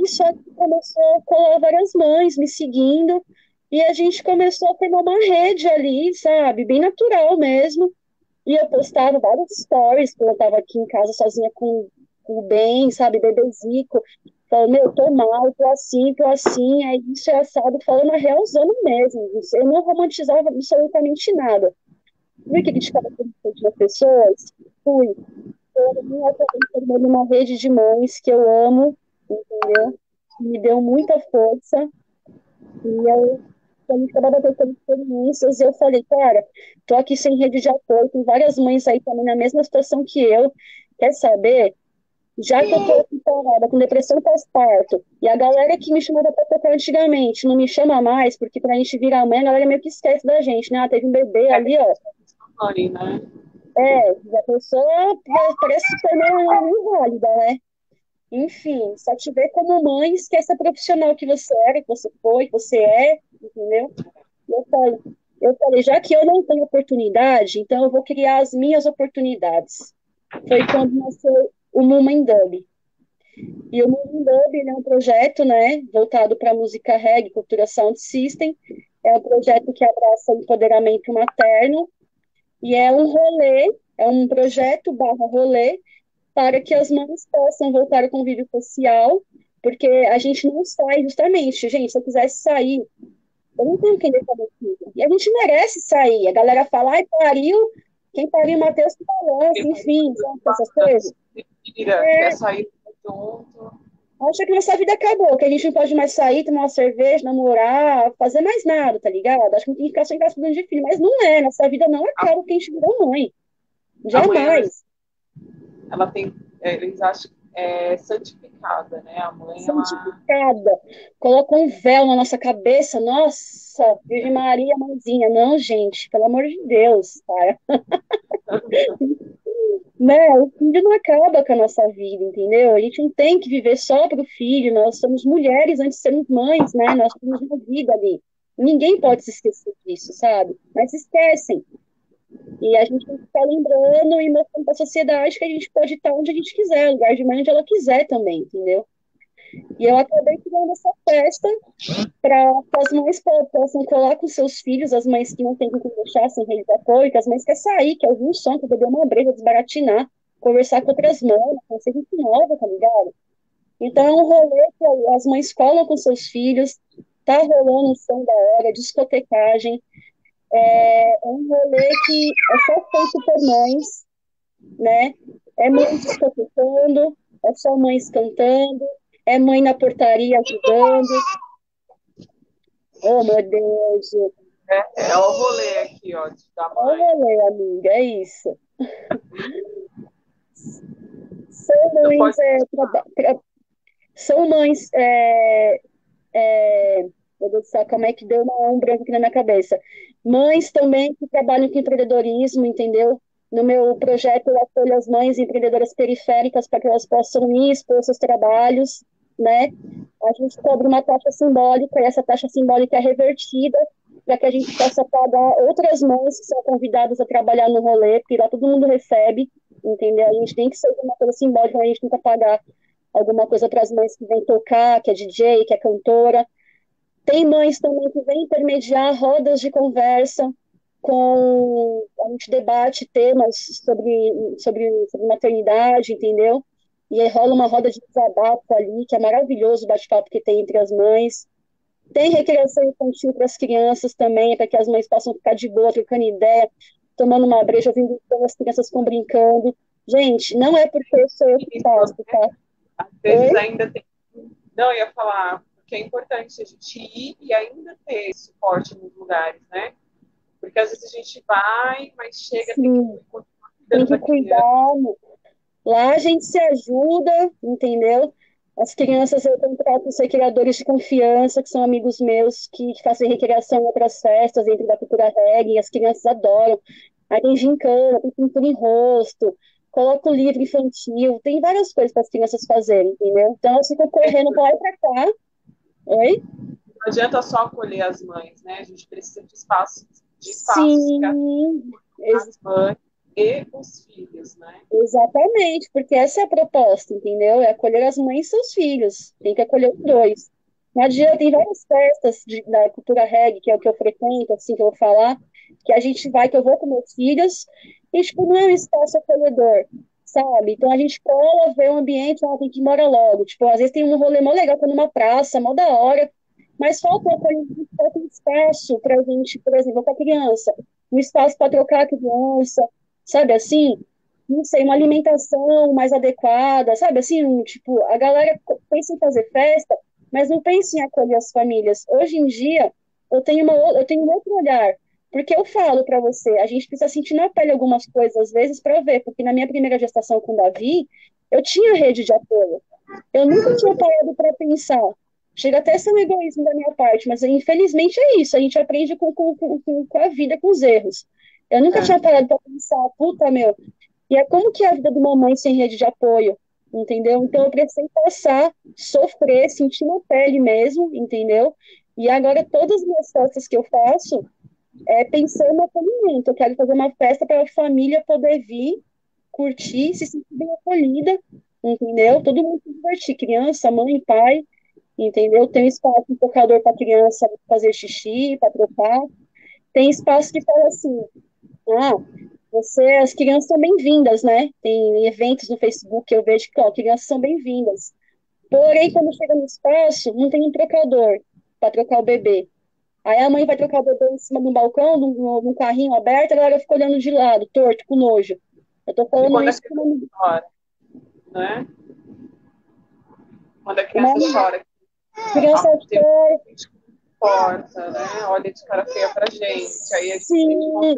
Isso começou a colar várias mães me seguindo, e a gente começou a formar uma rede ali, sabe? Bem natural mesmo. E eu postava vários stories, quando eu tava aqui em casa sozinha com, com o Ben, sabe? Bebezico. Fala, meu, tô mal, tô assim, tô assim, aí isso é assado, falando a realzando mesmo. Eu não romantizava absolutamente nada. Fui criticava as pessoas? Fui. Eu me numa rede de mães que eu amo, entendeu? Me deu muita força. E eu a gente acabava tendo experiências, eu falei, cara, tô aqui sem rede de apoio, tem várias mães aí também na mesma situação que eu, quer saber? Já que eu tô aqui parada com depressão pós-parto, e a galera que me chamava pra tocar antigamente não me chama mais, porque pra gente virar mãe, a galera meio que esquece da gente, né? Ah, teve um bebê ali, ó. Né? É, a pessoa parece ser meio inválida, né? Enfim, só te ver como mãe, esquece a profissional que você era, que você foi, que você é, entendeu? Eu falei, eu falei, já que eu não tenho oportunidade, então eu vou criar as minhas oportunidades. Foi quando nasceu o Mumen Dub. E o Mumen Dub é um projeto, né, voltado para música reggae, cultura sound system. É um projeto que abraça o empoderamento materno e é um rolê, é um projeto barra rolê para que as mães possam voltar ao convívio social, porque a gente não sai justamente, gente, se eu quisesse sair, eu não tenho quem deixar meu filho. E a gente merece sair. A galera fala, ai, pariu, quem pariu, Matheus que balança, enfim, sabe, essas coisas. Mentira, é. quer sair junto. Acha que nossa vida acabou, que a gente não pode mais sair, tomar uma cerveja, namorar, fazer mais nada, tá ligado? Acho que tem que ficar sem casa cuidando de filho, mas não é, nossa vida não acaba porque a gente virou mãe. Jamais ela tem, é, eles acham é santificada, né? A mãe santificada. Ela... Coloca um véu na nossa cabeça, nossa, Virgem Maria, mãezinha. Não, gente, pelo amor de Deus, cara. [LAUGHS] né? O filho não acaba com a nossa vida, entendeu? A gente não tem que viver só para o filho, nós somos mulheres antes de sermos mães, né? Nós temos uma vida ali. Ninguém pode se esquecer disso, sabe? Mas esquecem. E a gente tem que estar lembrando e mostrando para a sociedade que a gente pode estar onde a gente quiser, lugar de mãe onde ela quiser também, entendeu? E eu acabei criando essa festa para as mães possam colar com seus filhos, as mães que não têm que deixar sem rede de apoio, que as mães querem sair, que ouvir um som, que beber uma breja, desbaratinar, conversar com outras mães, conhecer gente nova, tá ligado? Então é um rolê que as mães colam com seus filhos, tá rolando o som da hora, discotecagem, é um rolê que é só feito por mães, né? É mães cantando, é só mães cantando, é mãe na portaria ajudando. Oh, meu Deus! É, é o rolê aqui, ó, da mãe. É o rolê, amiga, é isso. São mães, é, tra, tra, são mães é, é, do céu, como é que deu uma, um branco aqui na minha cabeça. Mães também que trabalham com empreendedorismo, entendeu? No meu projeto, eu apoio as mães empreendedoras periféricas para que elas possam ir expor seus trabalhos, né? A gente cobra uma taxa simbólica e essa taxa simbólica é revertida para que a gente possa pagar outras mães que são convidadas a trabalhar no rolê, porque lá todo mundo recebe, entendeu? A gente tem que ser uma coisa simbólica, a gente tenta pagar alguma coisa para as mães que vêm tocar, que é DJ, que é cantora, tem mães também que vêm intermediar rodas de conversa com a gente debate temas sobre, sobre, sobre maternidade, entendeu? E aí rola uma roda de desabafo ali, que é maravilhoso o bate-papo que tem entre as mães. Tem recreação infantil para as crianças também, para que as mães possam ficar de boa, trocando ideia, tomando uma breja, ouvindo as crianças estão brincando. Gente, não é porque eu sou eu que faço, tá? Às vezes Oi? ainda tem. Não, eu ia falar, que é importante a gente ir e ainda ter suporte nos lugares, né? Porque às vezes a gente vai, mas chega, Sim. tem que continuar Tem que cuidar. Lá a gente se ajuda, entendeu? As crianças, eu contrato os recreadores de confiança, que são amigos meus, que fazem recreação em outras festas, dentro da cultura reggae, as crianças adoram. Aí tem gincana, tem pintura em rosto, coloca o livro infantil, tem várias coisas para as crianças fazerem, entendeu? Então, elas ficam correndo para lá e para cá, Oi? Não adianta só acolher as mães, né? A gente precisa de espaço, de espaço Sim. as mães e os filhos, né? Exatamente, porque essa é a proposta, entendeu? É acolher as mães e seus filhos. Tem que acolher os dois. Não adianta, tem várias festas de, da cultura reggae, que é o que eu frequento, assim, que eu vou falar, que a gente vai, que eu vou com meus filhos, e, tipo, não é um espaço acolhedor sabe? Então a gente cola, vê o ambiente, ela tem que ir embora logo. Tipo, às vezes tem um rolê mó legal, tá numa praça, mó da hora, mas falta, um espaço pra gente, por exemplo, pra criança, um espaço para trocar a criança, sabe assim? Não sei, uma alimentação mais adequada, sabe assim? Tipo, a galera pensa em fazer festa, mas não pensa em acolher as famílias. Hoje em dia, eu tenho, uma, eu tenho um outro olhar. Porque eu falo para você, a gente precisa sentir na pele algumas coisas às vezes para ver, porque na minha primeira gestação com o Davi, eu tinha rede de apoio. Eu nunca tinha parado para pensar. Chega até a ser um egoísmo da minha parte, mas infelizmente é isso. A gente aprende com, com, com, com a vida, com os erros. Eu nunca é. tinha parado para pensar, puta, meu, e é como que é a vida de uma mãe sem rede de apoio, entendeu? Então eu precisei passar, sofrer, sentir na pele mesmo, entendeu? E agora todas as minhas festas que eu faço, é, pensando no acolhimento. Eu quero fazer uma festa para a família poder vir, curtir, se sentir bem acolhida, entendeu? Todo mundo se divertir, criança, mãe, pai, entendeu? Tem espaço um tocador para criança fazer xixi, para trocar. Tem espaço que fala assim, ah, você, as crianças são bem-vindas, né? Tem eventos no Facebook que eu vejo que, ó, crianças são bem-vindas. Porém, quando chega no espaço, não tem um trocador para trocar o bebê. Aí a mãe vai trocar o bebê em cima de um balcão, num, num carrinho aberto, a galera fica olhando de lado, torto, com nojo. Eu tô falando isso. A criança chora, né? Quando a criança Mas, chora. Criança chora. Porta, né? Olha de cara feia pra gente. Aí a gente Sim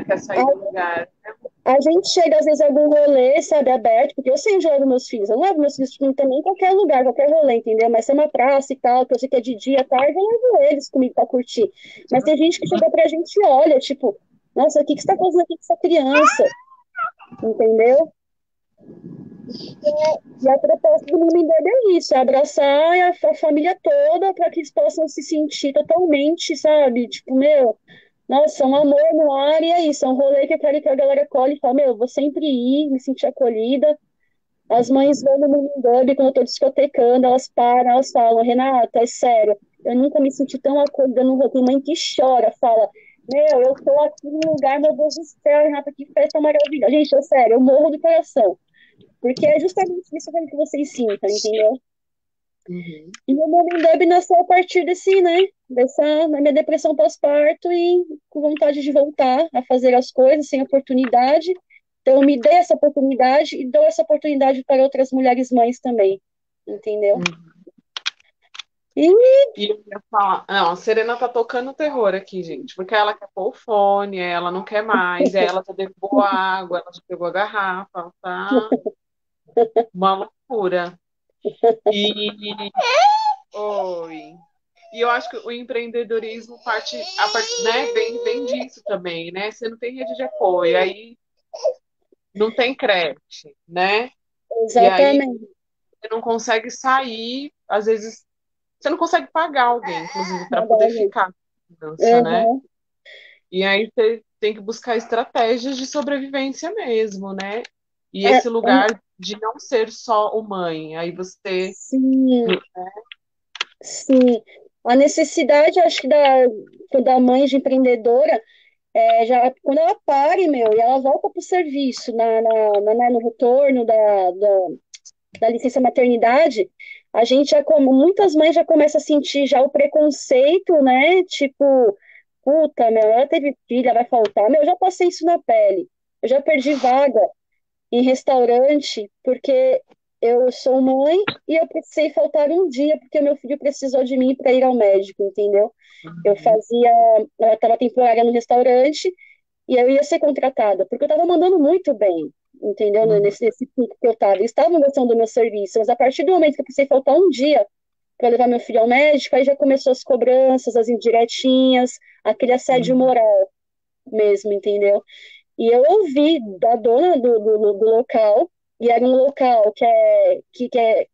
do lugar. Né? A gente chega, às vezes, a algum rolê, sabe, aberto, porque eu eu levo meus filhos. Eu levo meus filhos também em qualquer lugar, qualquer rolê, entendeu? Mas se é uma praça e tal, que eu sei que é de dia, tarde, eu levo eles comigo pra curtir. Mas tem gente que chega pra gente e olha, tipo, nossa, o que, que você tá fazendo aqui com essa criança? Entendeu? E a proposta do Mundo é isso, é abraçar a família toda para que eles possam se sentir totalmente, sabe? Tipo, meu, nossa, um amor no ar e é isso. É um rolê que eu quero que a galera colhe e fala, meu, eu vou sempre ir, me sentir acolhida. As mães vão no Mundub, quando eu tô discotecando, elas param, elas falam, Renata, é sério, eu nunca me senti tão acolhida no rolê. Tem mãe que chora, fala, meu, eu tô aqui no lugar, meu Deus do céu, Renata, que festa maravilhosa. Gente, é sério, eu morro do coração. Porque é justamente isso que vocês sintam, entendeu? Uhum. E o Morning Dub nasceu a partir desse, né? Dessa minha depressão pós-parto e com vontade de voltar a fazer as coisas sem oportunidade. Então, me dei essa oportunidade e dou essa oportunidade para outras mulheres mães também. Entendeu? Uhum. E... e eu ia falar, não, a Serena tá tocando terror aqui, gente, porque ela quer pôr o fone, ela não quer mais, [LAUGHS] ela já derrubou a água, ela já pegou a garrafa, tá [LAUGHS] uma loucura. E. Oi. E eu acho que o empreendedorismo parte, a parte, né, vem, vem disso também, né? Você não tem rede de apoio, aí não tem creche, né? Exatamente. você não consegue sair, às vezes você não consegue pagar alguém, inclusive, para poder ficar dança, uhum. né? E aí você tem que buscar estratégias de sobrevivência mesmo, né? E é, esse lugar é de não ser só o mãe. Aí você. Sim. Né? Sim. A necessidade, acho que, da, da mãe de empreendedora, é, já, quando ela pare, meu, e ela volta para o serviço, na, na, na, né, no retorno da, da, da licença maternidade, a gente já, como muitas mães já começam a sentir já o preconceito, né? Tipo, puta, meu, ela teve filha, vai faltar. Meu, eu já passei isso na pele. Eu já perdi vaga em restaurante porque eu sou mãe e eu precisei faltar um dia porque meu filho precisou de mim para ir ao médico, entendeu? Eu uhum. fazia, eu estava temporária no restaurante e eu ia ser contratada porque eu estava mandando muito bem, entendeu? Uhum. Nesse, nesse pico que eu estava. Eles estavam gostando do meu serviço, mas a partir do momento que eu precisei faltar um dia para levar meu filho ao médico, aí já começou as cobranças, as indiretinhas, aquele assédio uhum. moral mesmo, entendeu? E eu ouvi da dona do, do, do local, e era um local que é, que, que é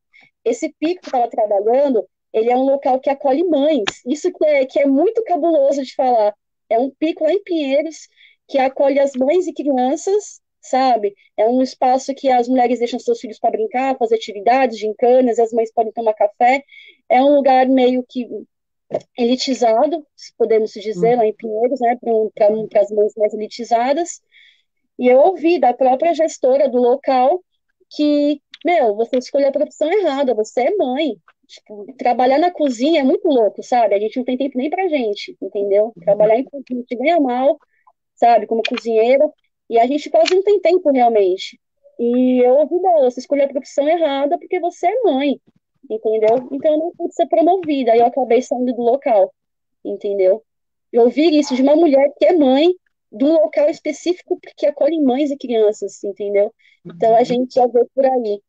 esse pico que estava trabalhando, ele é um local que acolhe mães. Isso que é, que é muito cabuloso de falar. É um pico lá em Pinheiros que acolhe as mães e crianças, sabe? É um espaço que as mulheres deixam seus filhos para brincar, fazer atividades, gincanas, as mães podem tomar café. É um lugar meio que elitizado, se podemos dizer, hum. lá em Pinheiros, né? Para as mães mais elitizadas. E eu ouvi da própria gestora do local que, meu, você escolheu a profissão errada, você é mãe. Tipo, trabalhar na cozinha é muito louco, sabe? A gente não tem tempo nem pra gente, entendeu? Trabalhar em cozinha, gente ganha mal, sabe? Como cozinheira, e a gente quase não tem tempo realmente. E eu ouvi dela, você escolheu a profissão errada porque você é mãe, entendeu? Então eu não pude ser promovida, aí eu acabei saindo do local. entendeu? E ouvir isso de uma mulher que é mãe de um local específico que acolhe mães e crianças, entendeu? Então a uhum. gente já vê por aí.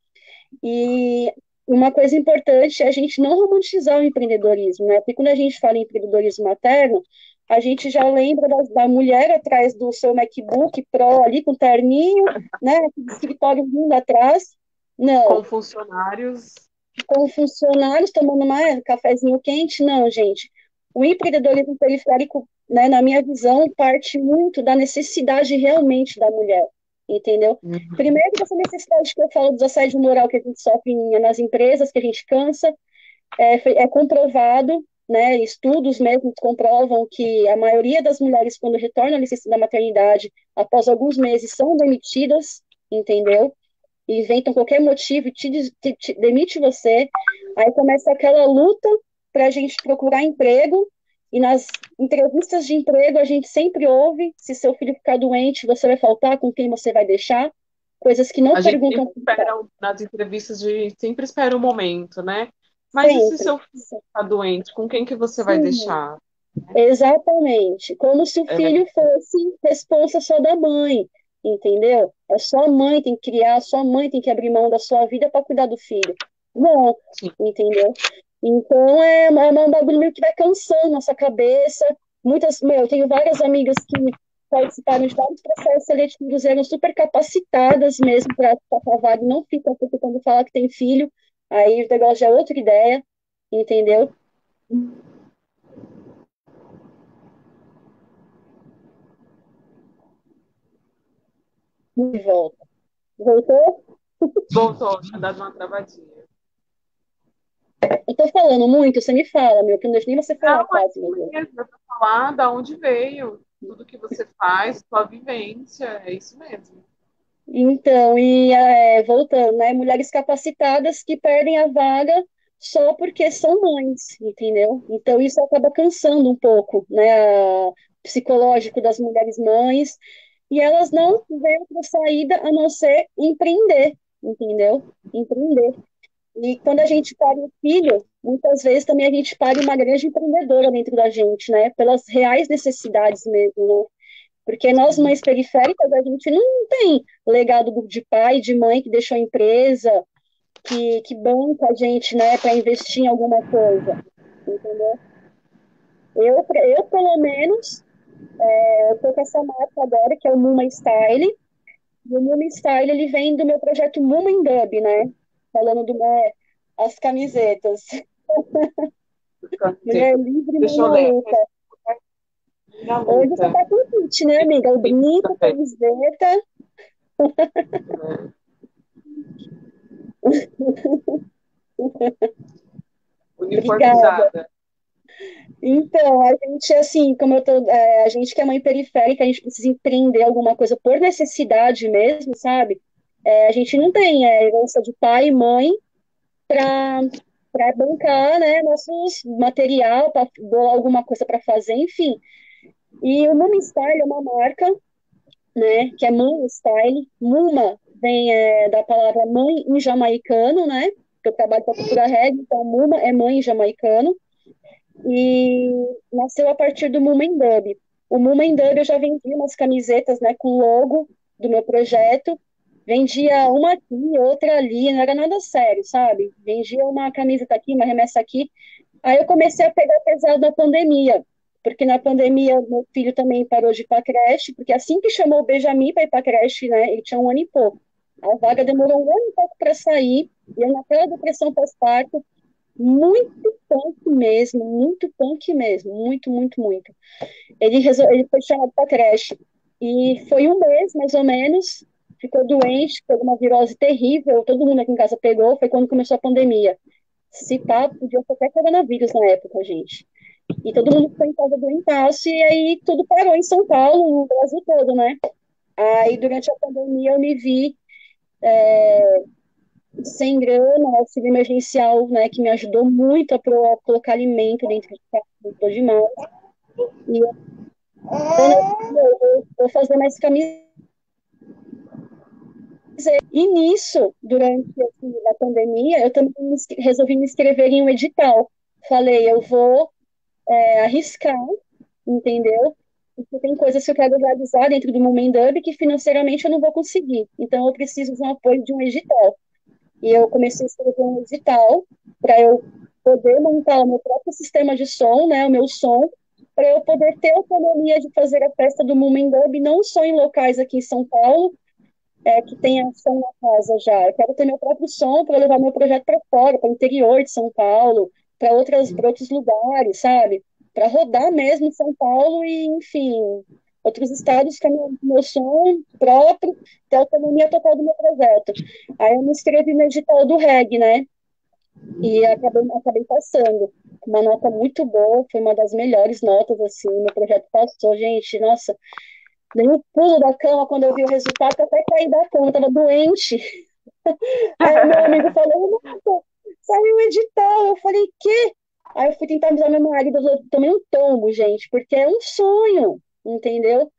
E uma coisa importante é a gente não romantizar o empreendedorismo, né? Porque quando a gente fala em empreendedorismo materno, a gente já lembra da, da mulher atrás do seu MacBook Pro ali com terninho, [LAUGHS] né? Escritório lindo atrás. Não. Com funcionários. Com funcionários tomando mais cafezinho quente, não, gente. O empreendedorismo periférico, né, na minha visão, parte muito da necessidade realmente da mulher entendeu? Uhum. Primeiro, essa necessidade que eu falo dos assédio moral que a gente sofre nas empresas, que a gente cansa, é, é comprovado, né, estudos mesmo comprovam que a maioria das mulheres, quando retornam à licença da maternidade, após alguns meses, são demitidas, entendeu? Inventam qualquer motivo e te, te, te demite você. Aí começa aquela luta para a gente procurar emprego, e nas entrevistas de emprego, a gente sempre ouve: se seu filho ficar doente, você vai faltar, com quem você vai deixar? Coisas que não a perguntam. Gente espera, nas entrevistas, de sempre espera o um momento, né? Mas sempre. e se seu filho ficar doente, com quem que você vai Sim. deixar? Exatamente. Como se o é. filho fosse responsa só da mãe, entendeu? É só a mãe tem que criar, só a mãe tem que abrir mão da sua vida para cuidar do filho. Não, Sim. entendeu? Então é, é um bagulho que vai cansando nossa cabeça. Muitas, meu, eu tenho várias amigas que participaram de vários processos seletivos, eram super capacitadas mesmo para a e não ficam, porque quando fala que tem filho, aí o negócio já é outra ideia, entendeu? E volta. Voltou? Voltou, tinha dado uma travadinha. Eu tô falando muito, você me fala, meu, que não deixa nem você falar não, quase, meu Deus. Eu falar da onde veio, tudo que você faz, sua vivência, é isso mesmo. Então, e é, voltando, né, mulheres capacitadas que perdem a vaga só porque são mães, entendeu? Então isso acaba cansando um pouco, né, o psicológico das mulheres mães, e elas não veem outra saída a não ser empreender, entendeu? Empreender. E quando a gente pare o filho, muitas vezes também a gente pare uma grande empreendedora dentro da gente, né? Pelas reais necessidades mesmo, né? Porque nós, mães periféricas, a gente não tem legado de pai, de mãe que deixou a empresa, que, que banca a gente, né, para investir em alguma coisa, entendeu? Eu, eu pelo menos, é, eu tô com essa marca agora, que é o Muma Style, e o Muma Style, ele vem do meu projeto Muma in Dub, né? Falando do né, as camisetas. Mulher livre Deixa na luta. Hoje você tá com kit, né, amiga? O brinco, camiseta. Uniformizada. Então, a gente, assim, como eu tô, é, a gente que é mãe periférica, a gente precisa empreender alguma coisa por necessidade mesmo, sabe? É, a gente não tem é, herança de pai e mãe para bancar né, nossos material, para alguma coisa para fazer, enfim. E o Muma Style é uma marca, né, que é Muma Style. Muma vem é, da palavra mãe em jamaicano, né, que eu trabalho com a cultura reggae, então Muma é mãe em jamaicano. E nasceu a partir do Muma Dub. O Muma Dub eu já vendi umas camisetas, né, com logo do meu projeto, vendia uma aqui, outra ali, não era nada sério, sabe? Vendia uma camisa aqui, uma remessa aqui. Aí eu comecei a pegar pesado na pandemia, porque na pandemia meu filho também parou de ir para creche, porque assim que chamou o Benjamin para ir para creche, né, ele tinha um ano e pouco. A vaga demorou um ano e pouco para sair, e eu naquela depressão pós-parto, muito punk mesmo, muito punk mesmo, muito, muito, muito. Ele, resol... ele foi chamado para creche, e foi um mês, mais ou menos, ficou doente, pegou uma virose terrível, todo mundo aqui em casa pegou, foi quando começou a pandemia. Se tá, podia ser até coronavírus na época, gente. E todo mundo ficou em casa doentaço, e aí tudo parou em São Paulo, no Brasil todo, né? Aí, durante a pandemia, eu me vi é, sem grana, auxílio emergencial, né, que me ajudou muito a, pro, a colocar alimento dentro de casa, demais. E eu, eu, vou fazer mais camiseta e nisso, durante assim, a pandemia, eu também resolvi me inscrever em um edital. Falei, eu vou é, arriscar, entendeu? Porque tem coisas que eu quero realizar dentro do Moment Dub que financeiramente eu não vou conseguir. Então eu preciso de um apoio de um edital. E eu comecei a escrever um edital para eu poder montar o meu próprio sistema de som, né, o meu som, para eu poder ter autonomia de fazer a festa do Moment Dub não só em locais aqui em São Paulo, é, que tenha som na casa já. Eu quero ter meu próprio som para levar meu projeto para fora, para o interior de São Paulo, para outros lugares, sabe? Para rodar mesmo em São Paulo e, enfim, outros estados que é meu, meu som próprio, ter autonomia total do meu projeto. Aí eu me inscrevi no edital do REG, né? E acabei, acabei passando. Uma nota muito boa, foi uma das melhores notas, assim, meu projeto passou, gente, nossa, dei um pulo da cama quando eu vi o resultado, até caí da cama, eu tava doente. [LAUGHS] Aí meu amigo falou, nossa, saiu o edital, eu falei, que? Aí eu fui tentar avisar meu marido, eu tomei um tombo, gente, porque é um sonho, entendeu?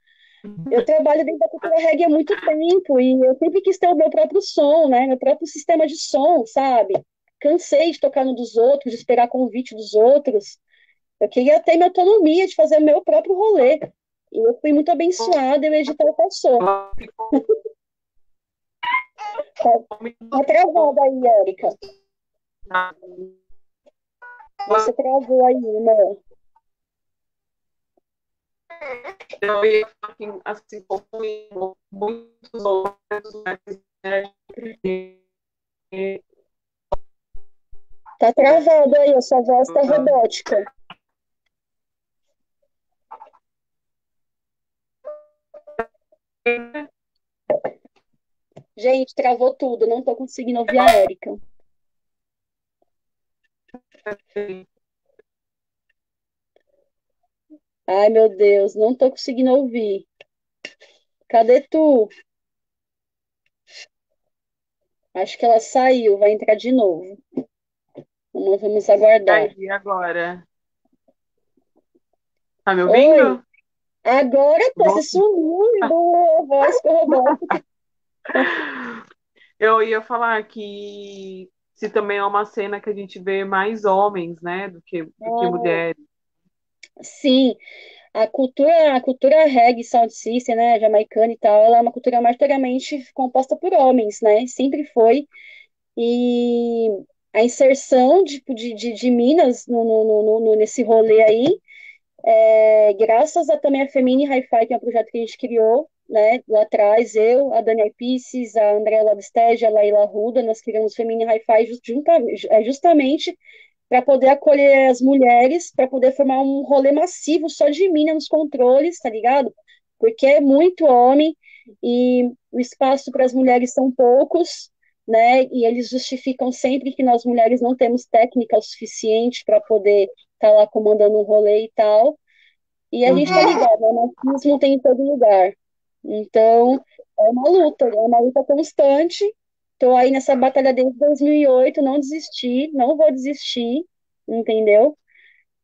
Eu trabalho dentro da cultura reggae há muito tempo e eu sempre quis ter o meu próprio som, né? Meu próprio sistema de som, sabe? Cansei de tocar no dos outros, de esperar convite dos outros. Eu queria ter minha autonomia de fazer meu próprio rolê. E eu fui muito abençoada e o editor passou. tá, tá travada aí, Érica. Você travou aí, né? Eu ia falar assim, como muitos outros, né? Tá travado aí, a sua voz tá robótica. Gente, travou tudo, não tô conseguindo ouvir a Érica. Ai, meu Deus, não tô conseguindo ouvir. Cadê tu? Acho que ela saiu, vai entrar de novo. Vamos, vamos aguardar. Aí, agora. Tá me ouvindo? Oi. Agora você sumiu a voz robótica. Eu ia falar que se também é uma cena que a gente vê mais homens, né, do que, do que mulheres. Sim, a cultura, a cultura reggae, sound system, né, jamaicana e tal, ela é uma cultura majoritariamente composta por homens, né, sempre foi, e a inserção de, de, de, de Minas no, no, no, nesse rolê aí é, graças a também a Femini Hi-Fi, que é um projeto que a gente criou, né, lá atrás, eu, a Daniel Pisces, a Andréa Labstege, a Laila Ruda, nós criamos Femini Hi-Fi é, justamente para poder acolher as mulheres, para poder formar um rolê massivo só de mina nos controles, tá ligado? Porque é muito homem e o espaço para as mulheres são poucos, né? E eles justificam sempre que nós mulheres não temos técnica o suficiente para poder tá lá comandando um rolê e tal. E a uhum. gente tá ligado, né? o machismo tem em todo lugar. Então, é uma luta, é uma luta constante. Tô aí nessa batalha desde 2008, não desisti, não vou desistir, entendeu?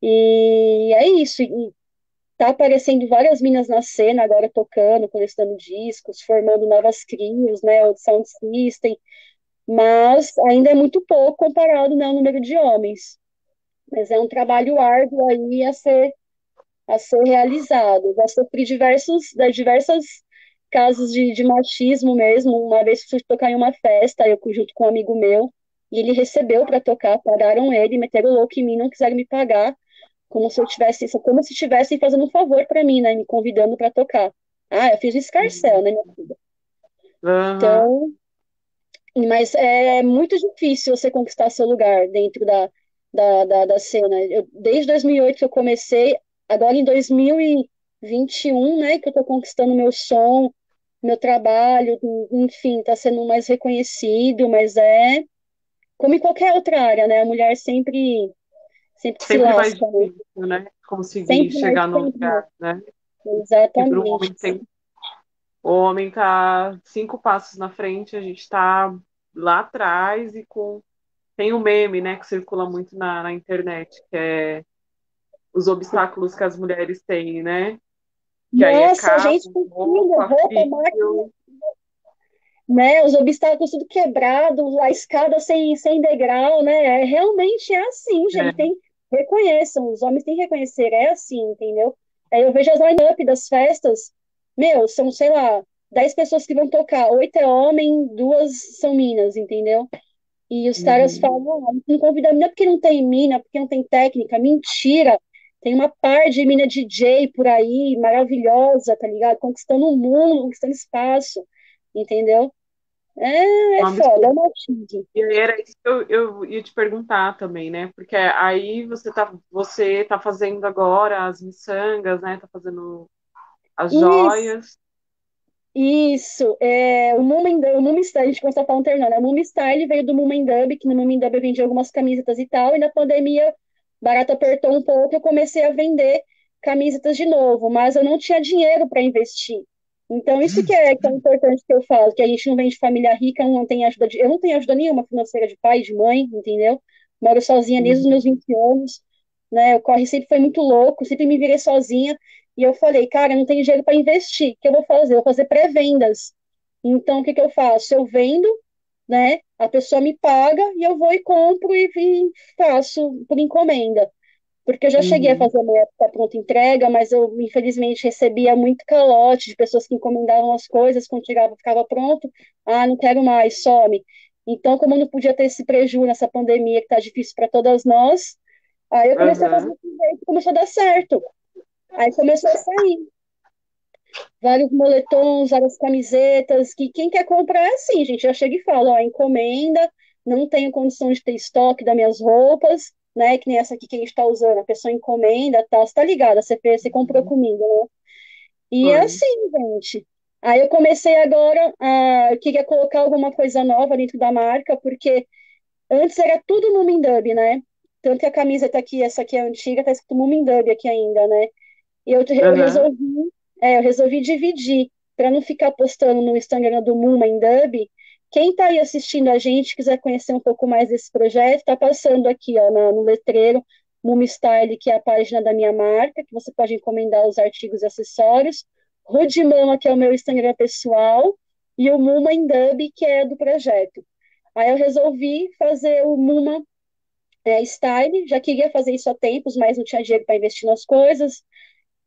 E é isso. E tá aparecendo várias minas na cena agora tocando, colecionando discos, formando novas crios, né, o sound system, mas ainda é muito pouco comparado né, ao número de homens. Mas é um trabalho árduo aí a ser, a ser realizado. Já sofri diversos, diversas casos de, de machismo mesmo. Uma vez fui tocar em uma festa, eu junto com um amigo meu, e ele recebeu para tocar, pagaram ele, meteram louco em mim, não quiseram me pagar, como se eu tivesse, como se estivessem fazendo um favor para mim, né, me convidando para tocar. Ah, eu fiz um escarcel, né, minha filha? Uhum. Então, mas é muito difícil você conquistar seu lugar dentro da, da, da, da cena. Eu, desde 2008 que eu comecei, agora em 2021, né, que eu estou conquistando meu som, meu trabalho, enfim, está sendo mais reconhecido, mas é como em qualquer outra área, né? A mulher sempre sempre, sempre se lasca. Mais né? difícil, né? Conseguir sempre chegar no lugar, né? Exatamente. O homem, tem... o homem tá cinco passos na frente, a gente está lá atrás e com tem um meme, né, que circula muito na, na internet, que é os obstáculos que as mulheres têm, né? Que é Nossa, é gente com roupa, roupa máquina, né? Os obstáculos tudo quebrado, a escada sem, sem degrau, né? É, realmente é assim, gente. É. Tem, reconheçam, os homens têm que reconhecer, é assim, entendeu? Aí eu vejo as line-up das festas, meu, são, sei lá, dez pessoas que vão tocar, oito é homem, duas são minas, entendeu? E os caras Uhum. falam, ah, não convida a mina porque não tem mina, porque não tem técnica. Mentira! Tem uma par de mina DJ por aí, maravilhosa, tá ligado? Conquistando o mundo, conquistando espaço, entendeu? É, é foda, é machismo. E era isso que eu, eu ia te perguntar também, né? Porque aí você tá, você tá fazendo agora as miçangas, né? Tá fazendo as Isso, joias. Isso. É, o Moomin, o Moomin Style, a gente começou a falar alternando. A Moomin Style veio do Moomin Dub, que no Moomin Dub eu vendi algumas camisetas e tal, e na pandemia, barato apertou um pouco, eu comecei a vender camisetas de novo, mas eu não tinha dinheiro para investir. Então, isso que é, que é importante que eu falo, que a gente não vem de família rica, não tem ajuda de, eu não tenho ajuda nenhuma financeira de pai, de mãe, entendeu? Moro sozinha desde os Uhum. meus 20 anos, né? O corre sempre foi muito louco, sempre me virei sozinha. E eu falei, cara, não tenho dinheiro para investir. O que eu vou fazer? Eu vou fazer pré-vendas. Então, o que que eu faço? Eu vendo, né? A pessoa me paga e eu vou e compro e, e faço por encomenda. Porque eu já cheguei a Uhum. fazer uma época pronta entrega, mas eu, infelizmente, recebia muito calote de pessoas que encomendavam as coisas, quando chegava, ficava pronto. Ah, não quero mais, some. Então, como eu não podia ter esse prejuízo nessa pandemia que tá difícil para todas nós, aí eu comecei a fazer jeito, começou a dar certo. Aí começou a sair vários moletons, várias camisetas, que quem quer comprar é assim, gente, já chega e fala, ó, encomenda, não tenho condição de ter estoque das minhas roupas, né, que nem essa aqui que a gente tá usando, a pessoa encomenda, tal, você tá ligada, você, fez, você comprou comigo, né? E é assim, gente. Aí eu comecei agora, a, eu queria colocar alguma coisa nova dentro da marca, porque antes era tudo Mumindub, né? Tanto que a camiseta aqui, essa aqui é antiga, tá escrito Mumindub aqui ainda, né? E eu, eu Aham. resolvi, é, eu resolvi dividir, para não ficar postando no Instagram do Mumindub. Quem tá aí assistindo a gente, quiser conhecer um pouco mais desse projeto, tá passando aqui, ó, no, no letreiro, Mumi Style, que é a página da minha marca, que você pode encomendar os artigos e acessórios. Rude Mama, que é o meu Instagram pessoal, e o Muma em Dub, que é do projeto. Aí eu resolvi fazer o Muma é, Style, já queria fazer isso há tempos, mas não tinha dinheiro para investir nas coisas.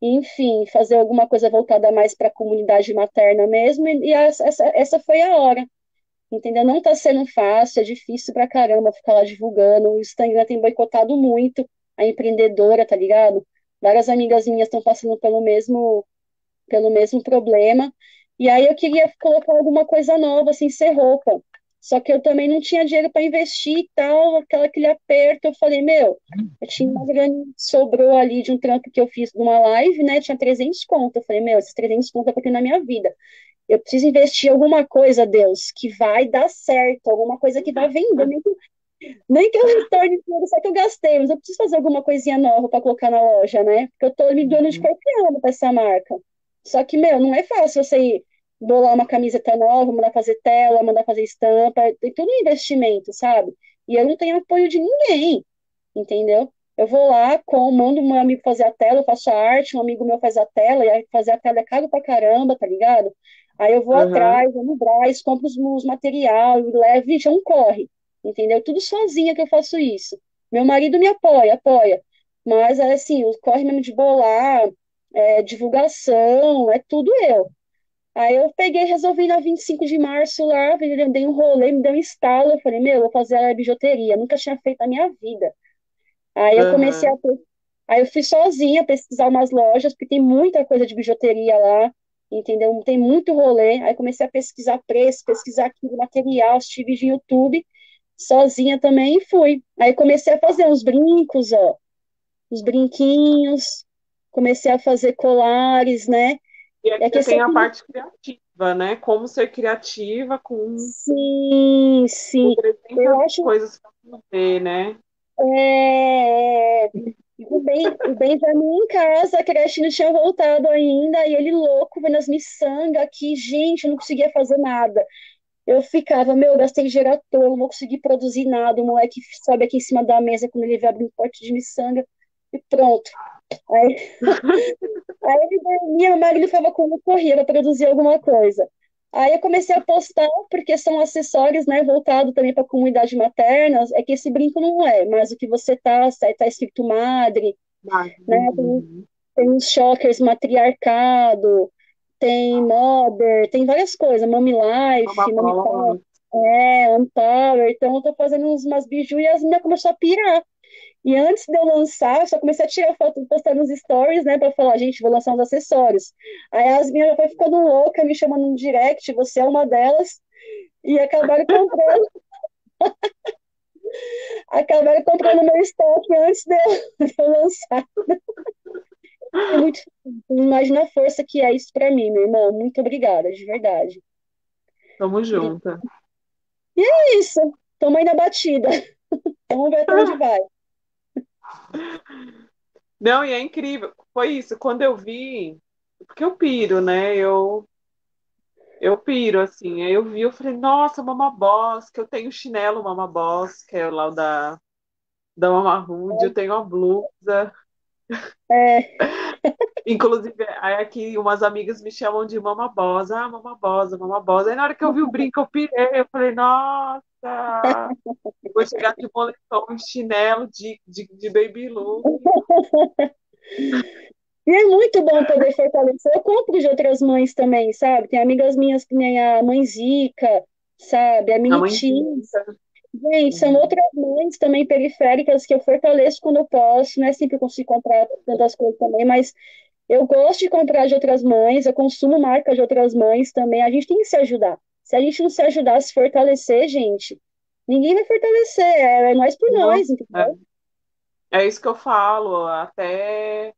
Enfim, fazer alguma coisa voltada mais para a comunidade materna mesmo, e essa, essa, foi a hora. Entendeu? Não tá sendo fácil, é difícil pra caramba ficar lá divulgando. O Instagram tem boicotado muito a empreendedora, tá ligado? Várias amigas minhas estão passando pelo mesmo, pelo mesmo problema. E aí eu queria colocar alguma coisa nova, assim, ser roupa. Só que eu também não tinha dinheiro para investir e tal, aquela, aquele aperto. Eu falei, meu, eu tinha uma grana, sobrou ali de um trampo que eu fiz de uma live, né? Tinha 300 conto. Eu falei, meu, esses 300 conto é pra ter na minha vida. Eu preciso investir em alguma coisa, Deus, que vai dar certo, alguma coisa que vai vender. Nem que, nem que eu retorne tudo, só que eu gastei, mas eu preciso fazer alguma coisinha nova para colocar na loja, né? Porque eu tô me dando de corpo e alma pra essa marca. Só que, meu, não é fácil você ir bolar uma camiseta nova, mandar fazer tela, mandar fazer estampa, tem tudo um investimento, sabe? E eu não tenho apoio de ninguém, entendeu? Eu vou lá, com, mando meu amigo fazer a tela, eu faço a arte, um amigo meu faz a tela, e aí fazer a tela é caro pra caramba, tá ligado? Aí eu vou Aham. atrás, vou no Brás, compro os, os materiais, levo, gente, é um corre, entendeu? Tudo sozinha que eu faço isso. Meu marido me apoia, apoia. Mas, é assim, o corre mesmo de bolar, é, divulgação, é tudo eu. Aí eu peguei, resolvi na 25 de março lá, dei um rolê, me deu um estalo, eu falei, meu, eu vou fazer a bijuteria, nunca tinha feito na minha vida. Aí eu comecei a... Aí eu fui sozinha pesquisar umas lojas, porque tem muita coisa de bijuteria lá, entendeu? Tem muito rolê. Aí comecei a pesquisar preço, pesquisar aquilo, material, assisti vídeo no YouTube, sozinha também, e fui. Aí comecei a fazer uns brincos, ó, uns brinquinhos, comecei a fazer colares, né? E aí É que tem a parte criativa, né? Como ser criativa com, Sim, com sim. 300 Eu acho coisas para fazer, né? É, o Ben, o Benjamin em casa, a creche não tinha voltado ainda, e ele louco vendo as miçangas aqui, gente, eu não conseguia fazer nada. Eu ficava, meu, eu gastei gerator, não vou conseguir produzir nada. O moleque sobe aqui em cima da mesa quando ele vê abrir um pote de miçanga e pronto. Aí, [LAUGHS] aí ele dormia, o marido ficava com corria para produzir alguma coisa. Aí eu comecei a postar, porque são acessórios, né, voltado também para a comunidade materna, é que esse brinco não é, mas o que você tá, tá, tá escrito madre, né, tem, tem os chokers matriarcado, tem mother, tem várias coisas, mommy life, mommy power, é, unpower, então eu tô fazendo umas biju e as meninas começaram a pirar. E antes de eu lançar, eu só comecei a tirar foto, postar nos stories, né, para falar, gente, vou lançar uns acessórios. Aí as minhas já foi ficando louca, me chamando no direct, você é uma delas, e acabaram comprando. [LAUGHS] acabaram comprando meu estoque antes de eu, [LAUGHS] de eu lançar. É muito, imagina a força que é isso para mim, meu irmão. Muito obrigada, de verdade. Tamo junto. E é isso. Tamo aí na batida. [LAUGHS] Vamos ver até onde vai. Não, e é incrível. Foi isso. Quando eu vi, porque eu piro, né? Eu eu piro, assim. Aí eu vi, eu falei, nossa, Mama Boss, que eu tenho chinelo Mama Boss, que é lá o da, da Mama Rude, eu tenho a blusa. É. [LAUGHS] Inclusive, aí aqui umas amigas me chamam de Mama Boss. Ah, Mama Boss, Mama Boss. Aí na hora que eu vi o brinco, eu pirei. Eu falei, nossa, vou chegar de moletom e chinelo de, de, de baby look. [LAUGHS] E é muito bom poder fortalecer. Eu compro de outras mães também, sabe? Tem amigas minhas que nem a mãe Zica, sabe? A Mini Gente, são outras mães também periféricas que eu fortaleço quando eu posso. Não é sempre consigo comprar tantas coisas também, mas eu gosto de comprar de outras mães, eu consumo marcas de outras mães também. A gente tem que se ajudar. Se a gente não se ajudar a se fortalecer, gente, ninguém vai fortalecer. É, é nós por não, nós, entendeu? É. é isso que eu falo. Até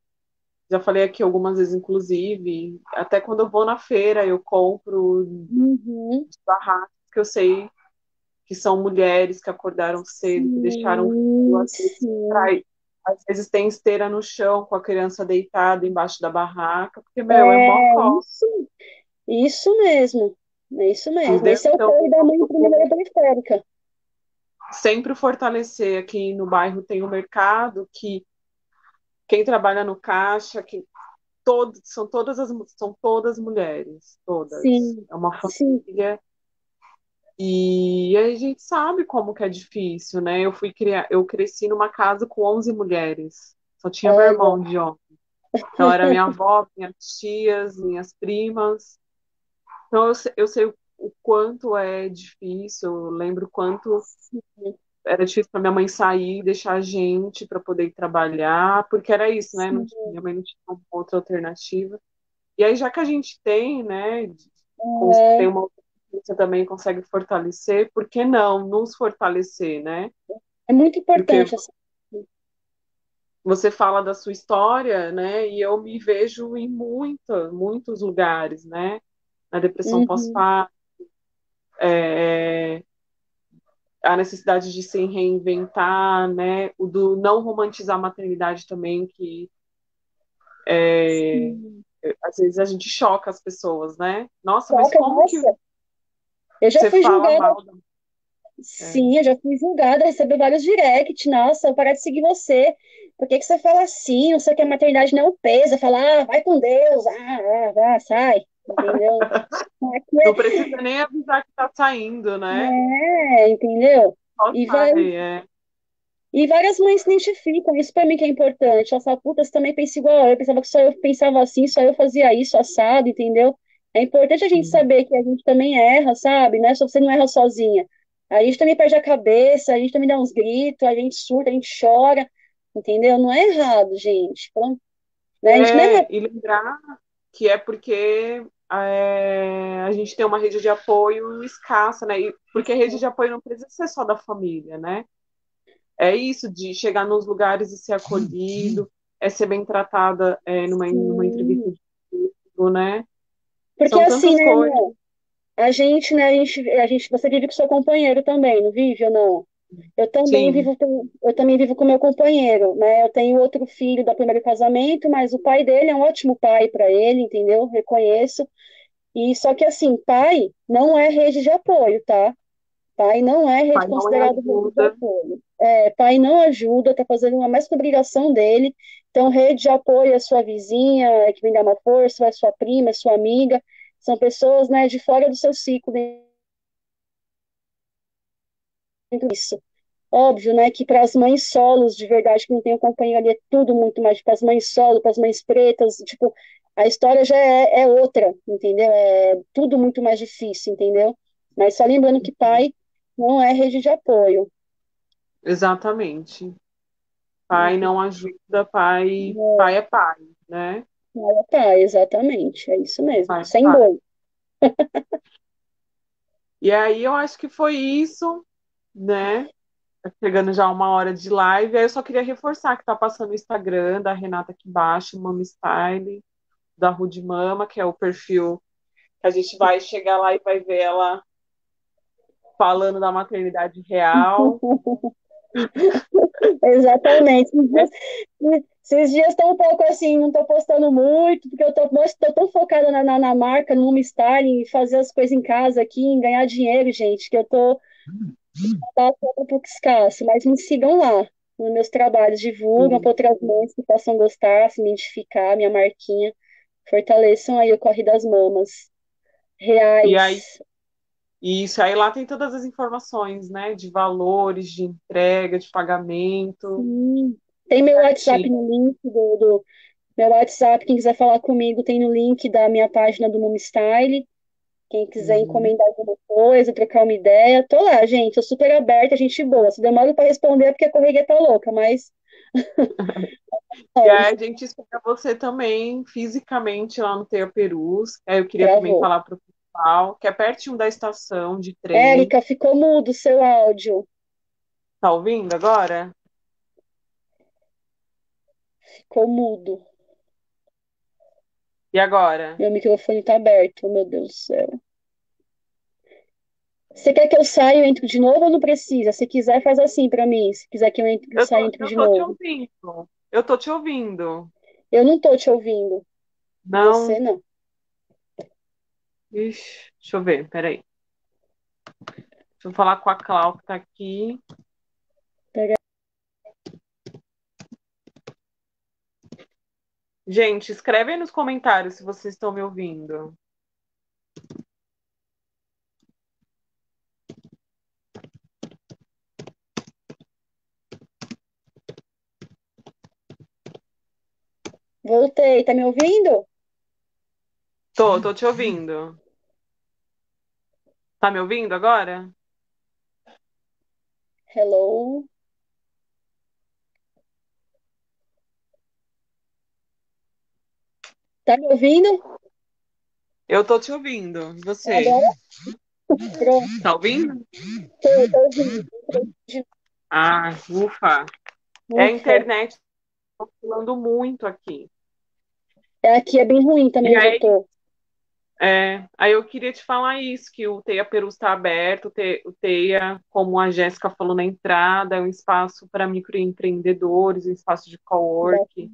já falei aqui algumas vezes, inclusive, até quando eu vou na feira, eu compro uhum. barracas que eu sei que são mulheres que acordaram cedo, que deixaram às às vezes tem esteira no chão com a criança deitada embaixo da barraca, porque, meu, é, é mó isso, isso mesmo, é isso mesmo. Entendeu? Esse é o então, da mãe primeira periférica. Sempre fortalecer aqui no bairro tem o um mercado que quem trabalha no caixa, que todos são todas as são todas mulheres, todas. Sim, é uma família. Sim. E a gente sabe como que é difícil, né? Eu fui criar, eu cresci numa casa com 11 mulheres. Só tinha é. meu irmão de homem. Então era minha avó, minhas tias, minhas primas. Então eu, eu sei o quanto é difícil, eu lembro o quanto era difícil para minha mãe sair, deixar a gente para poder ir trabalhar, porque era isso, né? Não tinha, minha mãe não tinha outra alternativa. E aí, já que a gente tem, né, é. tem uma você também consegue fortalecer, por que não nos fortalecer, né? É muito importante. Porque você fala da sua história, né? E eu me vejo em muita, muitos lugares, né? Na depressão uhum. pós-parto, é, a necessidade de se reinventar, né? O do não romantizar a maternidade também, que é, às vezes a gente choca as pessoas, né? Nossa, choca, mas como nossa. que eu já Você fui julgada. Sim, é. eu já fui julgada, recebi vários directs. Nossa, vou parar de seguir você. Por que, que você fala assim? Não sei que a maternidade não pesa. Fala, ah, vai com Deus. Ah, ah, ah sai. Entendeu? [LAUGHS] É... Não precisa nem avisar que tá saindo, né? É, entendeu? e, vai... é. e várias mães se identificam. Isso para mim que é importante. Elas falam, puta, você também pensa igual eu. Eu pensava que só eu pensava assim, só eu fazia isso, assado, entendeu? É importante a gente saber que a gente também erra, sabe? Não é só você não erra sozinha. A gente também perde a cabeça, a gente também dá uns gritos, a gente surta, a gente chora, entendeu? Não é errado, gente. Pronto. Né? A gente é, é... E lembrar que é porque é, a gente tem uma rede de apoio escassa, né? E, porque a rede de apoio não precisa ser só da família, né? É isso de chegar nos lugares e ser acolhido, é ser bem tratada é, numa, numa entrevista de público, né? Porque assim, né, coisas. a gente, né, a gente, a gente, você vive com seu companheiro também, não vive ou não? Eu também Sim. vivo com, eu também vivo com meu companheiro, né? Eu tenho outro filho do primeiro casamento, mas o pai dele é um ótimo pai para ele, entendeu? Reconheço. E só que assim, pai não é rede de apoio, tá? Pai não é rede pai considerado rede de apoio. É, pai não ajuda, tá fazendo uma mais que obrigação dele. Então, rede de apoio é sua vizinha, é que vem dar uma força, é sua prima, é sua amiga. são pessoas, né, de fora do seu ciclo dentro disso. Óbvio, né, que para as mães solos, de verdade, que não tem um companheiro ali, é tudo muito mais, para as mães solo, para as mães pretas, tipo, a história já é, é, outra, entendeu? É tudo muito mais difícil, entendeu? Mas só lembrando que pai não é rede de apoio. Exatamente. Pai não ajuda, pai, é. pai é pai, né? Pai é pai, exatamente, é isso mesmo, pai é sem pai. boi. [LAUGHS] e aí eu acho que foi isso, né? Tá chegando já uma hora de live. Aí eu só queria reforçar que tá passando o Instagram da Renata aqui embaixo, Mama Style, da Rude Mama, que é o perfil que a gente vai chegar lá e vai ver ela falando da maternidade real. [LAUGHS] [LAUGHS] Exatamente. Esses dias estão um pouco assim, não estou postando muito, porque eu estou tão focada na, na, na, marca, no styling, em fazer as coisas em casa aqui, em ganhar dinheiro, gente, que eu estou tá um pouco escasso, mas me sigam lá nos meus trabalhos, divulgam para outras mães que possam gostar, se identificar, minha marquinha, fortaleçam aí o Corre das Mamas. Reais. E aí, isso, aí lá tem todas as informações, né, de valores, de entrega, de pagamento. Sim. Tem meu WhatsApp no link do, do, meu WhatsApp, quem quiser falar comigo, tem no link da minha página do Mom Style. Quem quiser uhum. encomendar alguma coisa, trocar uma ideia, tô lá, gente, tô super aberta, gente boa. Se demora para responder é porque a correria tá louca, mas [LAUGHS] e aí a gente espera você também fisicamente lá no Teia Perus. Aí eu queria Gravou. também falar para Municipal, que é pertinho da estação de trem. Érica, ficou mudo o seu áudio. Tá ouvindo agora? Ficou mudo. E agora? Meu microfone tá aberto, meu Deus do céu. Você quer que eu saia e entre de novo ou não precisa? Se quiser, faz assim para mim. Se quiser que eu entre, eu saia e entre de novo. Eu tô te ouvindo. Eu tô te ouvindo. Eu não tô te ouvindo. Não. Você não. Ixi, deixa eu ver, peraí. Deixa eu falar com a Clau que tá aqui. Gente, escreve aí nos comentários se vocês estão me ouvindo. Voltei, tá me ouvindo? Tô, tô te ouvindo. Tá me ouvindo agora? Hello? Tá me ouvindo? Eu tô te ouvindo. E você? Pronto. Tá ouvindo? Tô, tô ouvindo. Ah, ufa. É a internet tá falando muito aqui. É, aqui é bem ruim também, aí, eu tô. É, aí eu queria te falar isso, que o Teia Peru está aberto, o Teia, como a Jéssica falou na entrada, é um espaço para microempreendedores, um espaço de cowork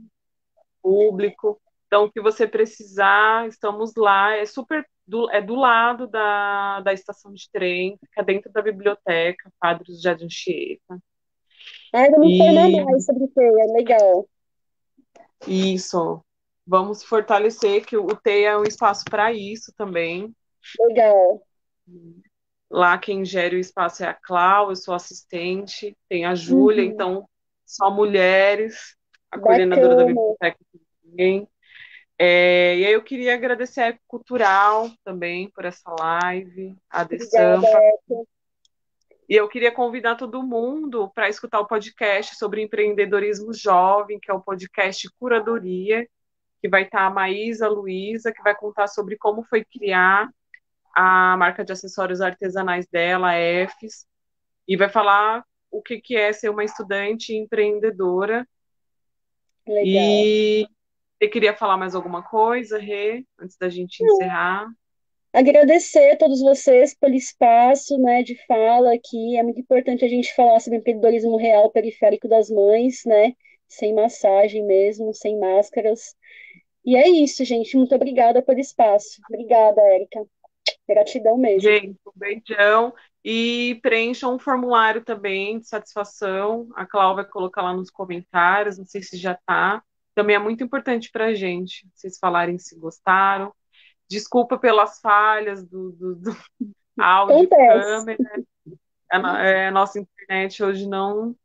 público. Então, o que você precisar, estamos lá, é super do, é do lado da, da estação de trem, fica dentro da biblioteca, Padre de Anchieta. Ah, vamos e... informar mais sobre o Teia, legal. Isso vamos fortalecer que o TEI é um espaço para isso também. Legal. Lá quem gere o espaço é a Clau, eu sou assistente, tem a Júlia, uhum. então só mulheres, a Bacana. coordenadora da biblioteca também. É, e aí eu queria agradecer a Eco Cultural também por essa live, a De Sampa. E eu queria convidar todo mundo para escutar o podcast sobre empreendedorismo jovem, que é o podcast Curadoria, que vai estar a Maísa Luiza, que vai contar sobre como foi criar a marca de acessórios artesanais dela, a EFES, e vai falar o que, que é ser uma estudante empreendedora. Legal. E você queria falar mais alguma coisa, Rê, antes da gente encerrar? Agradecer a todos vocês pelo espaço né, de fala aqui. É muito importante a gente falar sobre empreendedorismo real periférico das mães, né? Sem massagem mesmo, sem máscaras. E é isso, gente. Muito obrigada pelo espaço. Obrigada, Érica. Gratidão mesmo. Gente, um beijão. E preencham um formulário também de satisfação. A Cláudia vai colocar lá nos comentários. Não sei se já está. Também é muito importante para a gente vocês falarem se gostaram. Desculpa pelas falhas do, do, do [LAUGHS] áudio, câmera. A, é, a nossa internet hoje não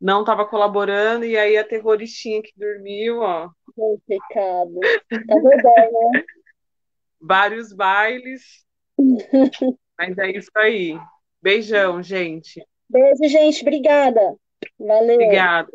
não estava colaborando, e aí a terroristinha que dormiu, ó. Que pecado. Tá bem, né? Vários bailes. [LAUGHS] Mas é isso aí. Beijão, gente. Beijo, gente. Obrigada. Valeu. Obrigada.